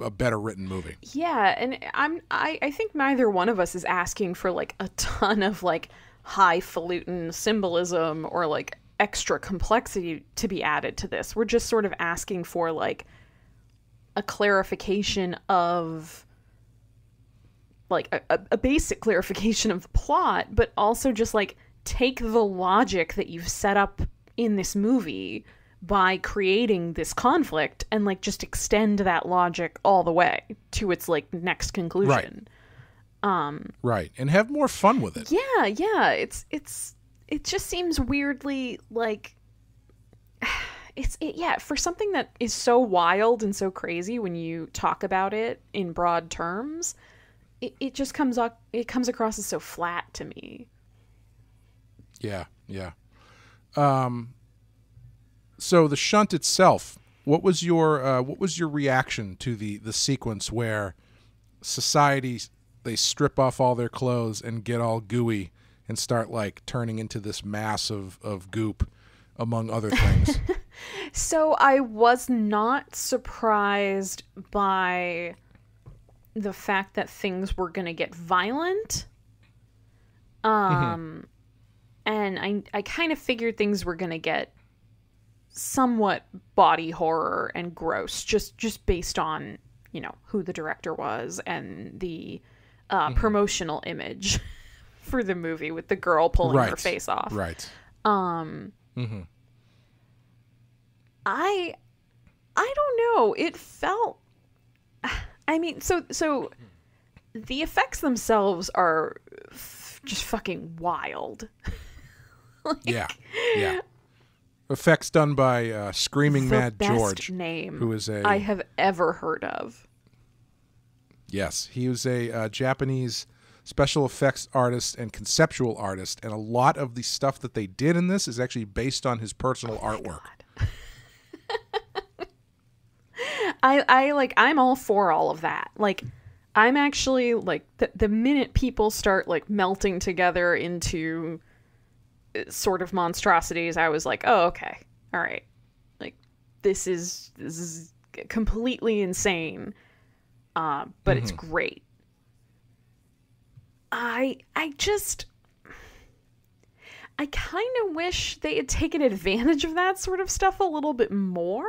a better written movie. Yeah, and I'm I, I think neither one of us is asking for like a ton of like highfalutin symbolism or like extra complexity to be added to this. We're just sort of asking for like a clarification of like a, a- basic clarification of the plot, but also just like take the logic that you've set up in this movie by creating this conflict and like just extend that logic all the way to its like next conclusion. Right, um, and have more fun with it. Yeah, yeah, it's it's it just seems weirdly like it's it, yeah, for something that is so wild and so crazy when you talk about it in broad terms, it, it just comes up it comes across as so flat to me. Yeah, yeah. Um, so the shunt itself, what was your uh, what was your reaction to the the sequence where society they strip off all their clothes and get all gooey and start like turning into this mass of, of goop among other things. So I was not surprised by the fact that things were going to get violent. Um and I I kind of figured things were going to get somewhat body horror and gross just just based on, you know, who the director was and the uh, promotional image for the movie with the girl pulling her face off. Right. Um Mm-hmm. I I don't know. It felt I mean, so so the effects themselves are f- just fucking wild. Yeah. Yeah. Effects done by uh, Screaming Mad George, name who is a I have ever heard of. Yes, he was a uh, Japanese special effects artist and conceptual artist, and a lot of the stuff that they did in this is actually based on his personal artwork. I I like I'm all for all of that. Like I'm actually like the the minute people start like melting together into uh, sort of monstrosities, I was like, "Oh, okay. All right. Like this is this is completely insane." Uh, but it's great. I I just I kind of wish they had taken advantage of that sort of stuff a little bit more.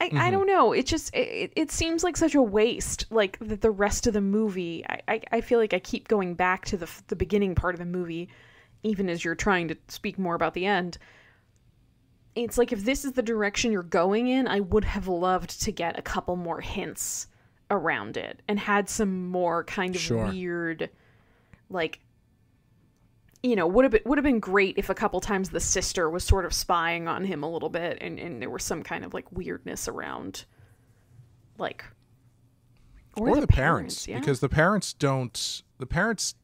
I, I mm-hmm. don't know. It just it, it seems like such a waste. Like that the rest of the movie, I, I, I feel like I keep going back to the the beginning part of the movie, even as you're trying to speak more about the end. It's like if this is the direction you're going in, I would have loved to get a couple more hints around it and had some more kind of Sure. weird, like you know, would have been would have been great if a couple times the sister was sort of spying on him a little bit, and and there was some kind of like weirdness around, like, or, the, parents, yeah. because the parents don't the parents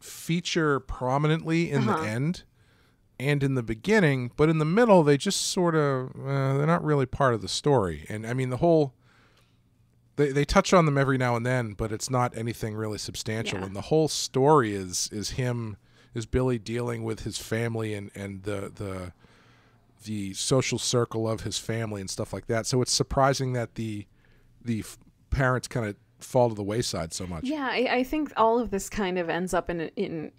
feature prominently in Uh-huh. the end and in the beginning but in the middle they just sort of uh, they're not really part of the story and i mean the whole they, they touch on them every now and then but it's not anything really substantial Yeah. and the whole story is is him is billy dealing with his family and and the the the social circle of his family and stuff like that so it's surprising that the the f- parents kind of fall to the wayside so much. Yeah, I, I think all of this kind of ends up in in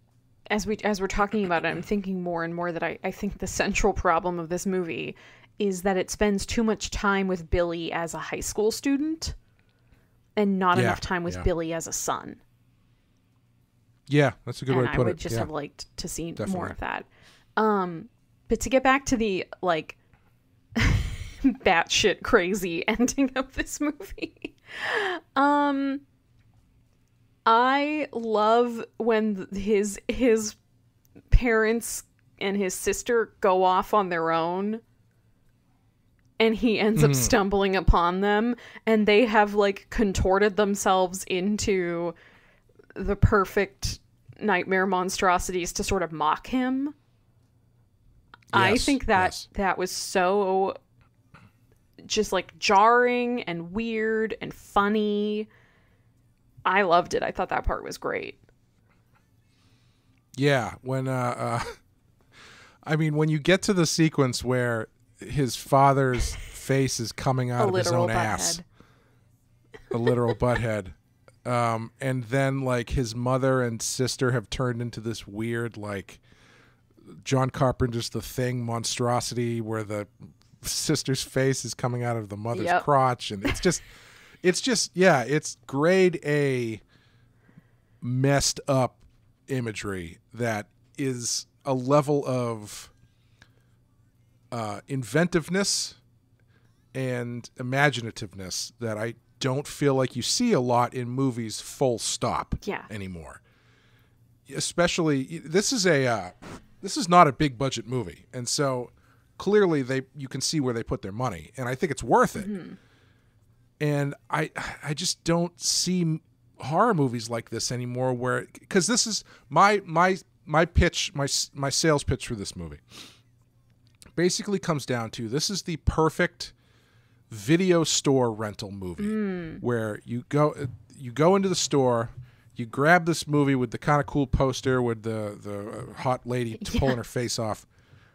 as we as we're talking about it, I'm thinking more and more that I, I think the central problem of this movie is that it spends too much time with Billy as a high school student and not Yeah, enough time with yeah. Billy as a son. Yeah, that's a good and way to put it. I would it. just yeah. have liked to see more of that. Um, but to get back to the like batshit crazy ending of this movie, um, I love when his his parents and his sister go off on their own. And he ends Mm-hmm. up stumbling upon them, and they have like contorted themselves into the perfect nightmare monstrosities to sort of mock him. I think that yes. that was so just like jarring and weird and funny. I loved it. I thought that part was great. Yeah, when uh, uh I mean when you get to the sequence where his father's face is coming out A of his own ass. A literal butthead. Um and then like his mother and sister have turned into this weird like John Carpenter's The Thing monstrosity where the sister's face is coming out of the mother's Yep. crotch and it's just it's just yeah, it's grade A messed up imagery that is a level of uh, inventiveness and imaginativeness that I don't feel like you see a lot in movies full stop Yeah. anymore. Especially this is a uh, this is not a big budget movie and so clearly they you can see where they put their money and I think it's worth it. And I I just don't see horror movies like this anymore where cuz this is my my my pitch my my sales pitch for this movie basically comes down to this is the perfect video store rental movie where you go you go into the store you grab this movie with the kind of cool poster with the the uh, hot lady pulling her face off.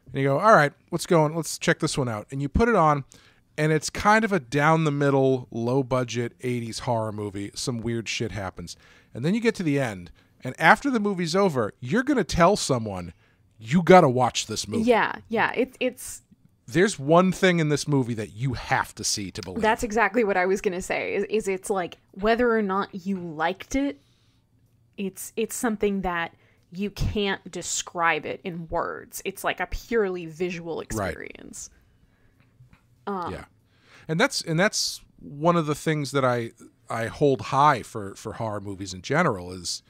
And you go all right what's going let's check this one out. And you put it on and it's kind of a down the middle low budget 80s horror movie. Some weird shit happens. And then you get to the end and after the movie's over you're going to tell someone you got to watch this movie. Yeah, yeah. It's it's there's one thing in this movie that you have to see to believe. that's exactly what I was gonna say. Is, is it's like whether or not you liked it, it's it's something that you can't describe it in words. It's like a purely visual experience. Um, yeah, and that's and that's one of the things that I I hold high for for horror movies in general is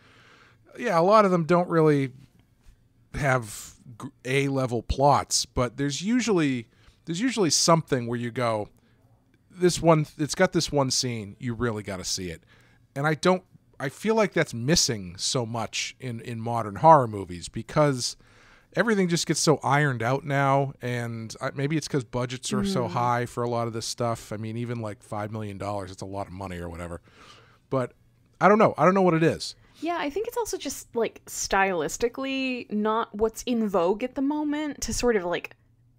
yeah a lot of them don't really have a level plots, but there's usually there's usually something where you go this one it's got this one scene you really got to see it, and I don't I feel like that's missing so much in in modern horror movies because everything just gets so ironed out now and I, maybe it's because budgets are so mm. high for a lot of this stuff. I mean even like five million dollars it's a lot of money or whatever. But i don't know i don't know what it is Yeah, I think it's also just like stylistically not what's in vogue at the moment to sort of like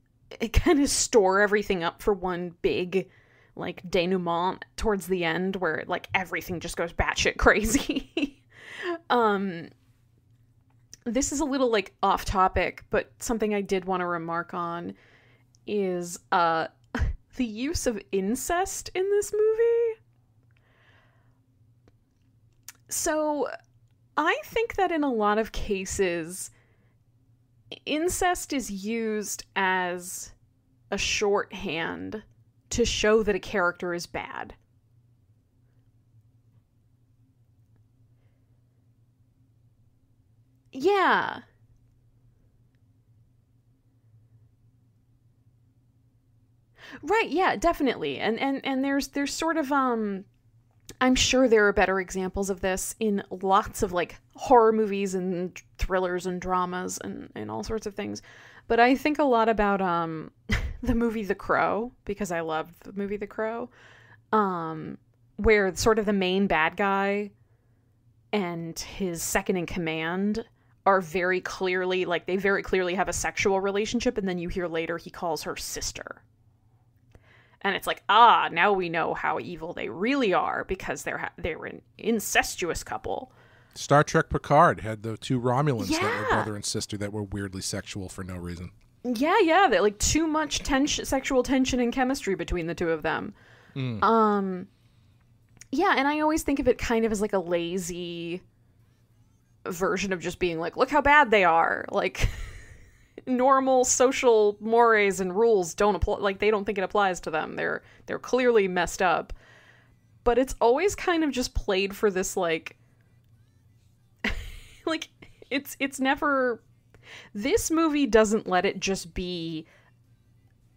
kind of store everything up for one big like denouement towards the end where like everything just goes batshit crazy. um this is a little like off topic, but something I did want to remark on is uh the use of incest in this movie. So, I think that in a lot of cases, incest is used as a shorthand to show that a character is bad. Yeah. Right, yeah, definitely. And and and there's there's sort of um I'm sure there are better examples of this in lots of like horror movies and thrillers and dramas and, and all sorts of things. But I think a lot about um the movie The Crow because I loved the movie The Crow. Um where sort of the main bad guy and his second in command are very clearly like they very clearly have a sexual relationship and then you hear later he calls her sister and it's like ah now we know how evil they really are because they're ha- they're an incestuous couple. Star trek picard had the two romulans that were brother and sister that were weirdly sexual for no reason. Yeah yeah they're like too much tension sexual tension and chemistry between the two of them. Um yeah and i always think of it kind of as like a lazy version of just being like look how bad they are. Like normal social mores and rules don't apply like they don't think it applies to them. They're they're clearly messed up. But it's always kind of just played for this like like it's it's never this movie doesn't let it just be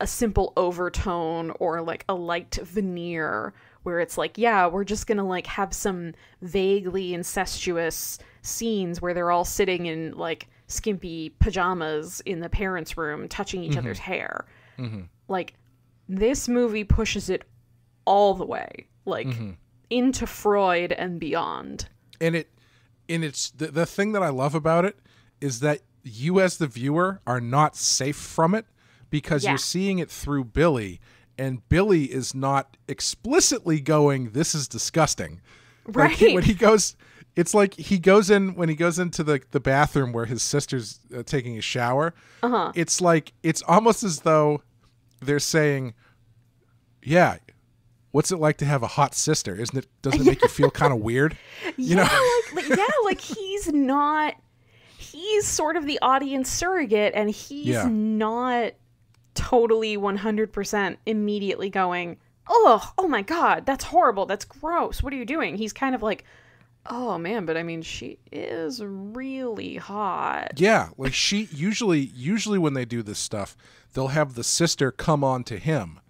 a simple overtone or like a light veneer where it's like, yeah, we're just gonna like have some vaguely incestuous scenes where they're all sitting in like skimpy pajamas in the parents' room touching each other's mm-hmm. hair. Mm-hmm. Like this movie pushes it all the way, like mm-hmm. into Freud and beyond. and it and it's the, the thing that i love about it is that you as the viewer are not safe from it because Yeah. you're seeing it through billy and billy is not explicitly going this is disgusting like Right. when he goes it's like he goes in when he goes into the, the bathroom where his sister's uh, taking a shower uh-huh. it's like it's almost as though they're saying yeah what's it like to have a hot sister isn't it doesn't it make you feel kind of weird you yeah, know like, like yeah, like he's not. He's sort of the audience surrogate, and he's Yeah. not totally one hundred percent immediately going, "Oh, oh my god, that's horrible. That's gross. What are you doing?" He's kind of like, "Oh man, but I mean, she is really hot." Yeah, like she usually usually when they do this stuff, they'll have the sister come on to him,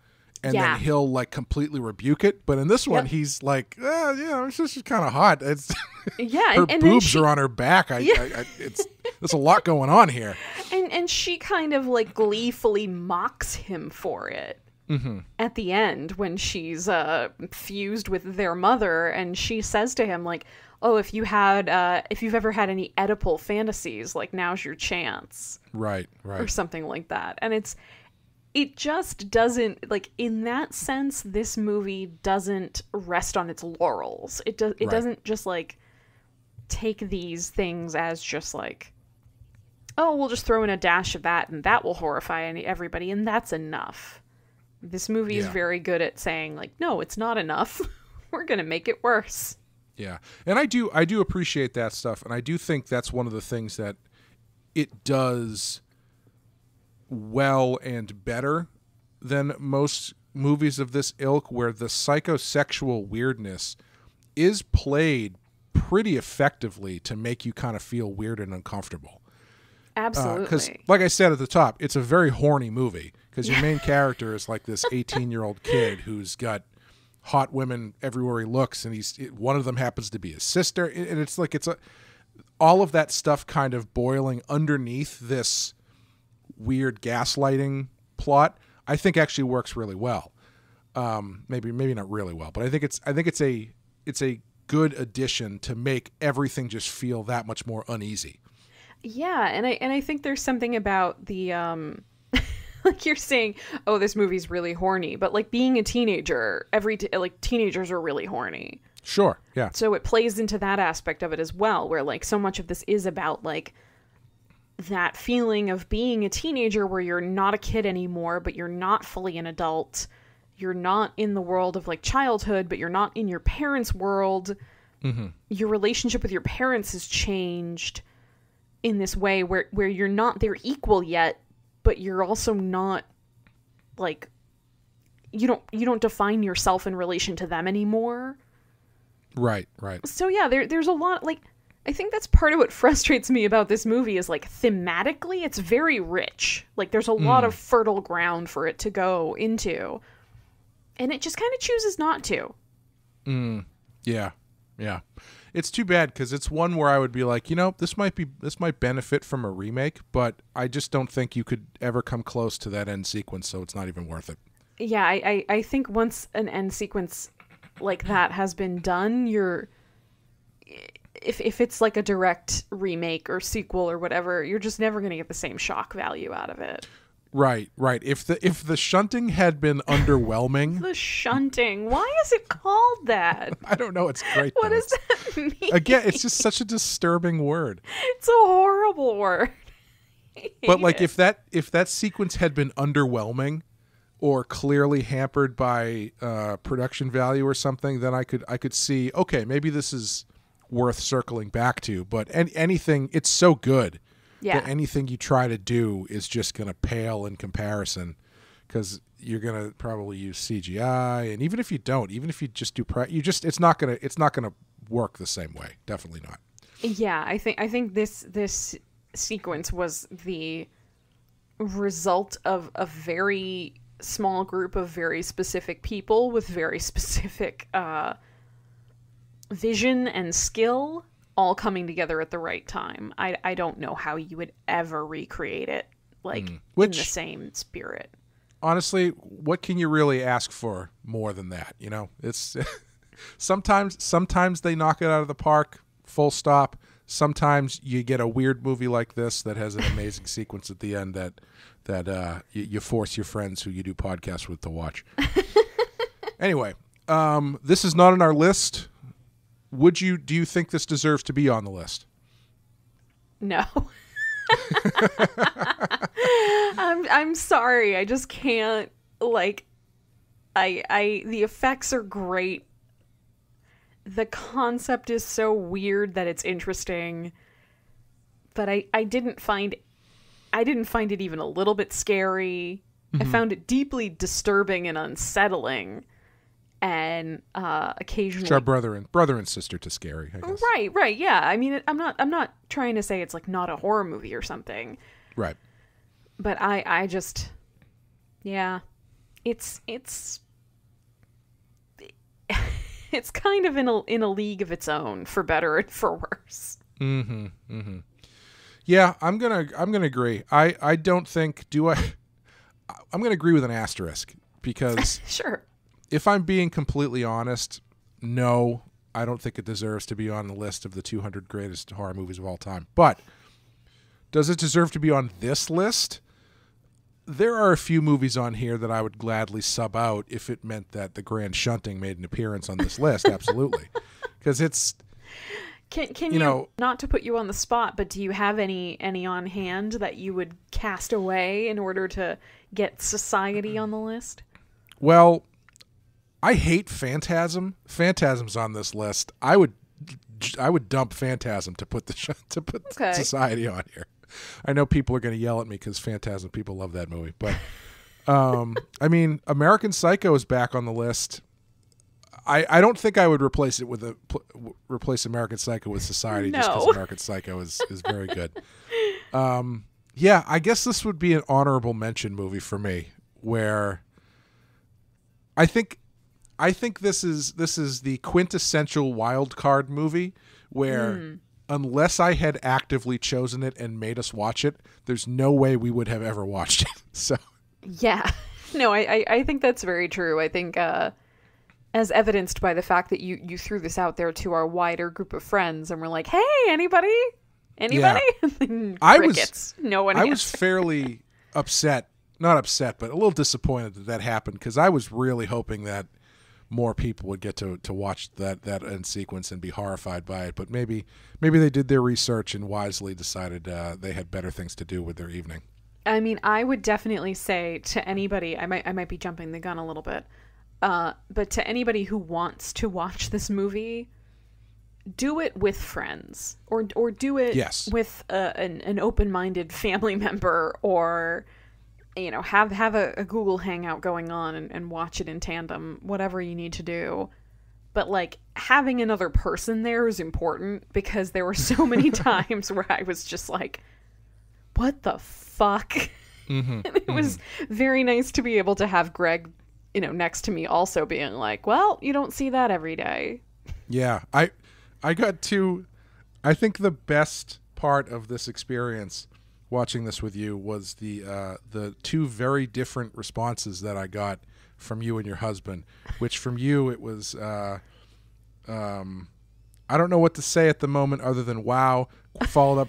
and Yeah. then he'll like completely rebuke it. But in this one, Yep. he's like, yeah, know, she's just kind of hot. It's Yeah, her and, and boobs she, are on her back. I, I, I it's there's a lot going on here. and and she kind of like gleefully mocks him for it at the end when she's uh fused with their mother and she says to him like oh if you had uh if you've ever had any oedipal fantasies like now's your chance. Right, right, or something like that. And it's it just doesn't like in that sense this movie doesn't rest on its laurels. It does it Right. doesn't just like take these things as just like oh we'll just throw in a dash of that and that will horrify any, everybody and that's enough this movie is very good at saying like no it's not enough. We're gonna make it worse. Yeah, and I do I do appreciate that stuff, and I do think that's one of the things that it does well and better than most movies of this ilk, where the psychosexual weirdness is played pretty effectively to make you kind of feel weird and uncomfortable. Uh, absolutely. Because, like I said at the top, it's a very horny movie because your main character is like this 18 year old kid who's got hot women everywhere he looks, and he's one of them happens to be his sister, and it's like it's a all of that stuff kind of boiling underneath this weird gaslighting plot. I think actually works really well. Um, maybe maybe not really well, but I think it's I think it's a it's a good addition to make everything just feel that much more uneasy. Yeah, and I and I think there's something about the um like you're saying, oh, this movie's really horny, but like being a teenager, every t- like teenagers are really horny. Sure, yeah. So it plays into that aspect of it as well, where like so much of this is about like that feeling of being a teenager where you're not a kid anymore, but you're not fully an adult. You're not in the world of like childhood, but you're not in your parents' world. Mm-hmm. Your relationship with your parents has changed in this way where where you're not their equal yet, but you're also not like you don't you don't define yourself in relation to them anymore. Right, right. so yeah there, there's a lot like i think that's part of what frustrates me about this movie is like thematically it's very rich. Like there's a hmm. lot of fertile ground for it to go into. And it just kind of chooses not to. Hmm. Yeah, yeah. It's too bad because it's one where I would be like, you know, this might be this might benefit from a remake, but I just don't think you could ever come close to that end sequence, so it's not even worth it. yeah I, I i think once an end sequence like that has been done you're if, if it's like a direct remake or sequel or whatever you're just never going to get the same shock value out of it Right, right. If the if the shunting had been underwhelming, the shunting why is it called that I don't know. It's great. what though. does that mean Again, it's just such a disturbing word. It's a horrible word. But like, if that if that sequence had been underwhelming, or clearly hampered by uh, production value or something, then I could I could see okay, maybe this is worth circling back to. But an anything, it's so good Yeah. that anything you try to do is just going to pale in comparison because you're going to probably use CGI, and even if you don't, even if you just do, pra- you just it's not gonna it's not gonna work the same way. Definitely not. yeah, I think I think this this sequence was the result of a very small group of very specific people with very specific uh, vision and skill all coming together at the right time. I, I don't know how you would ever recreate it like in the same spirit. honestly, what can you really ask for more than that? You know, it's sometimes sometimes they knock it out of the park, full stop. Sometimes you get a weird movie like this that has an amazing sequence at the end that that uh, you, you force your friends who you do podcasts with to watch. anyway, um, this is not on our list. Would you? Do you think this deserves to be on the list? No. I'm I'm sorry. I just can't like I I the effects are great. The concept is so weird that it's interesting. But I I didn't find I didn't find it even a little bit scary. I mm-hmm. found it deeply disturbing and unsettling. And uh occasionally It's our brother and brother and sister to scary. I guess. Right, right. Yeah. I mean, I'm not I'm not trying to say it's like not a horror movie or something, Right. but I I just yeah. It's it's it's kind of in a in a league of its own for better and for worse. Mm-hmm. Mm hmm. Yeah, I'm gonna I'm gonna agree. I I don't think do I. I'm gonna agree with an asterisk because Sure. If I'm being completely honest, no, I don't think it deserves to be on the list of the 200 greatest horror movies of all time. But does it deserve to be on this list? There are a few movies on here that I would gladly sub out if it meant that the Grand Shunting made an appearance on this list. Absolutely, because it's Can can You you, know- not to put you on the spot, but do you have any any on hand that you would cast away in order to get Society on the list? Well, I hate Phantasm. Phantasm's on this list. I would I would dump Phantasm to put the to put Okay. Society on here. I know people are going to yell at me because Phantasm people love that movie, but um, I mean, American Psycho is back on the list. I, I don't think I would replace it with a pl- replace American Psycho with Society just because American Psycho is is very good. Um, yeah, I guess this would be an honorable mention movie for me, where I think I think this is this is the quintessential wild card movie where unless I had actively chosen it and made us watch it, there's no way we would have ever watched it. So Yeah. No, I, I, I think that's very true. I think uh as evidenced by the fact that you, you threw this out there to our wider group of friends and we're like, Hey, anybody? Anybody? I was- no one I was fairly upset, not upset, but a little disappointed that that happened because I was really hoping that more people would get to, to watch that that end sequence and be horrified by it. But maybe maybe they did their research and wisely decided uh, they had better things to do with their evening. I mean, I would definitely say to anybody, I might I might be jumping the gun a little bit. Uh, but to anybody who wants to watch this movie, do it with friends or or do it Yes. with a, an, an open-minded family member or you know have have a, a google hangout going on and, and watch it in tandem whatever you need to do. But like having another person there is important because there were so many times where i was just like what the fuck? Mm-hmm. And it was mm-hmm. very nice to be able to have greg you know next to me also being like well you don't see that every day. Yeah, I I got to I think the best part of this experience watching this with you was the uh, the two very different responses that I got from you and your husband. Which from you it was uh, um, I don't know what to say at the moment other than wow, followed up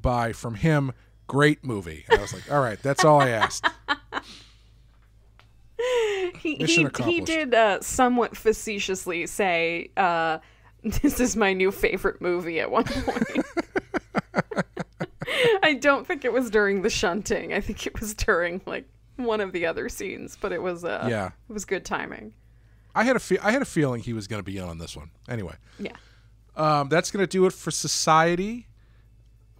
by from him great movie. And I was like, all right, that's all I asked. he he, he did uh, somewhat facetiously say uh, this is my new favorite movie at one point i don't think it was during the shunting i think it was during like one of the other scenes but it was uh Yeah. it was good timing I had a fe- I had a feeling he was going to be in on this one. Anyway. yeah Um, that's going to do it for society.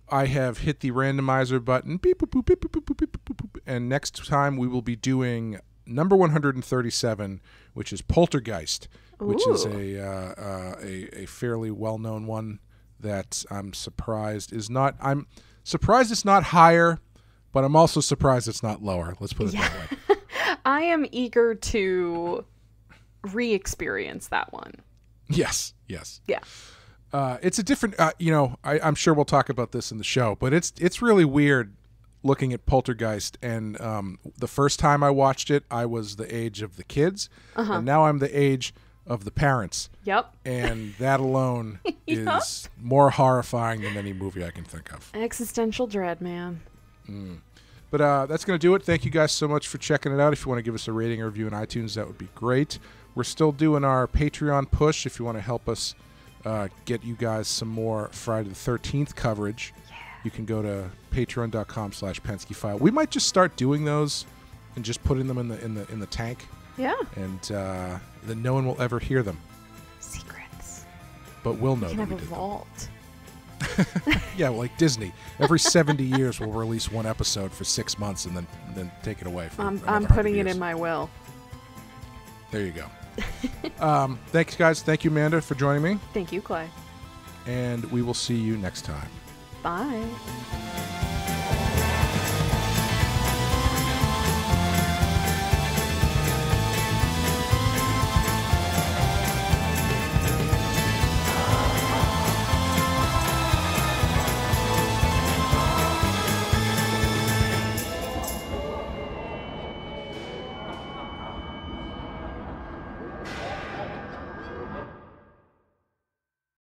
I have hit the randomizer button. Beep, boop, boop, beep, boop, boop, boop, beep, boop, boop, boop. And next time we will be doing number 137, which is Poltergeist, which is a, uh, uh, a a fairly well known one that I'm surprised is not. I'm surprised it's not higher, but I'm also surprised it's not lower. Let's put it that way. I am eager to re-experience that one. Yes, yes. Yeah. Uh, it's a different. Uh, you know, I, I'm sure we'll talk about this in the show, but it's it's really weird looking at Poltergeist. And um, the first time I watched it, I was the age of the kids, and now I'm the age of the parents. Yep. And that alone is more horrifying than any movie I can think of. Existential dread, man. But uh, that's going to do it. Thank you guys so much for checking it out. If you want to give us a rating or review in iTunes, that would be great. We're still doing our Patreon push. If you want to help us uh, get you guys some more Friday the 13th coverage, you can go to patreon.com slash Pensky File. We might just start doing those and just putting them in the in the in the tank, Yeah. and uh, then no one will ever hear them. Secrets. But we'll know that can we have a did them. vault. Yeah, well, like Disney. Every 70 years, we'll release one episode for six months and then then take it away. For I'm, I'm 100 putting it in my will. There you go. um, thanks, guys. Thank you, Amanda, for joining me. Thank you, Clay. And we will see you next time. Bye.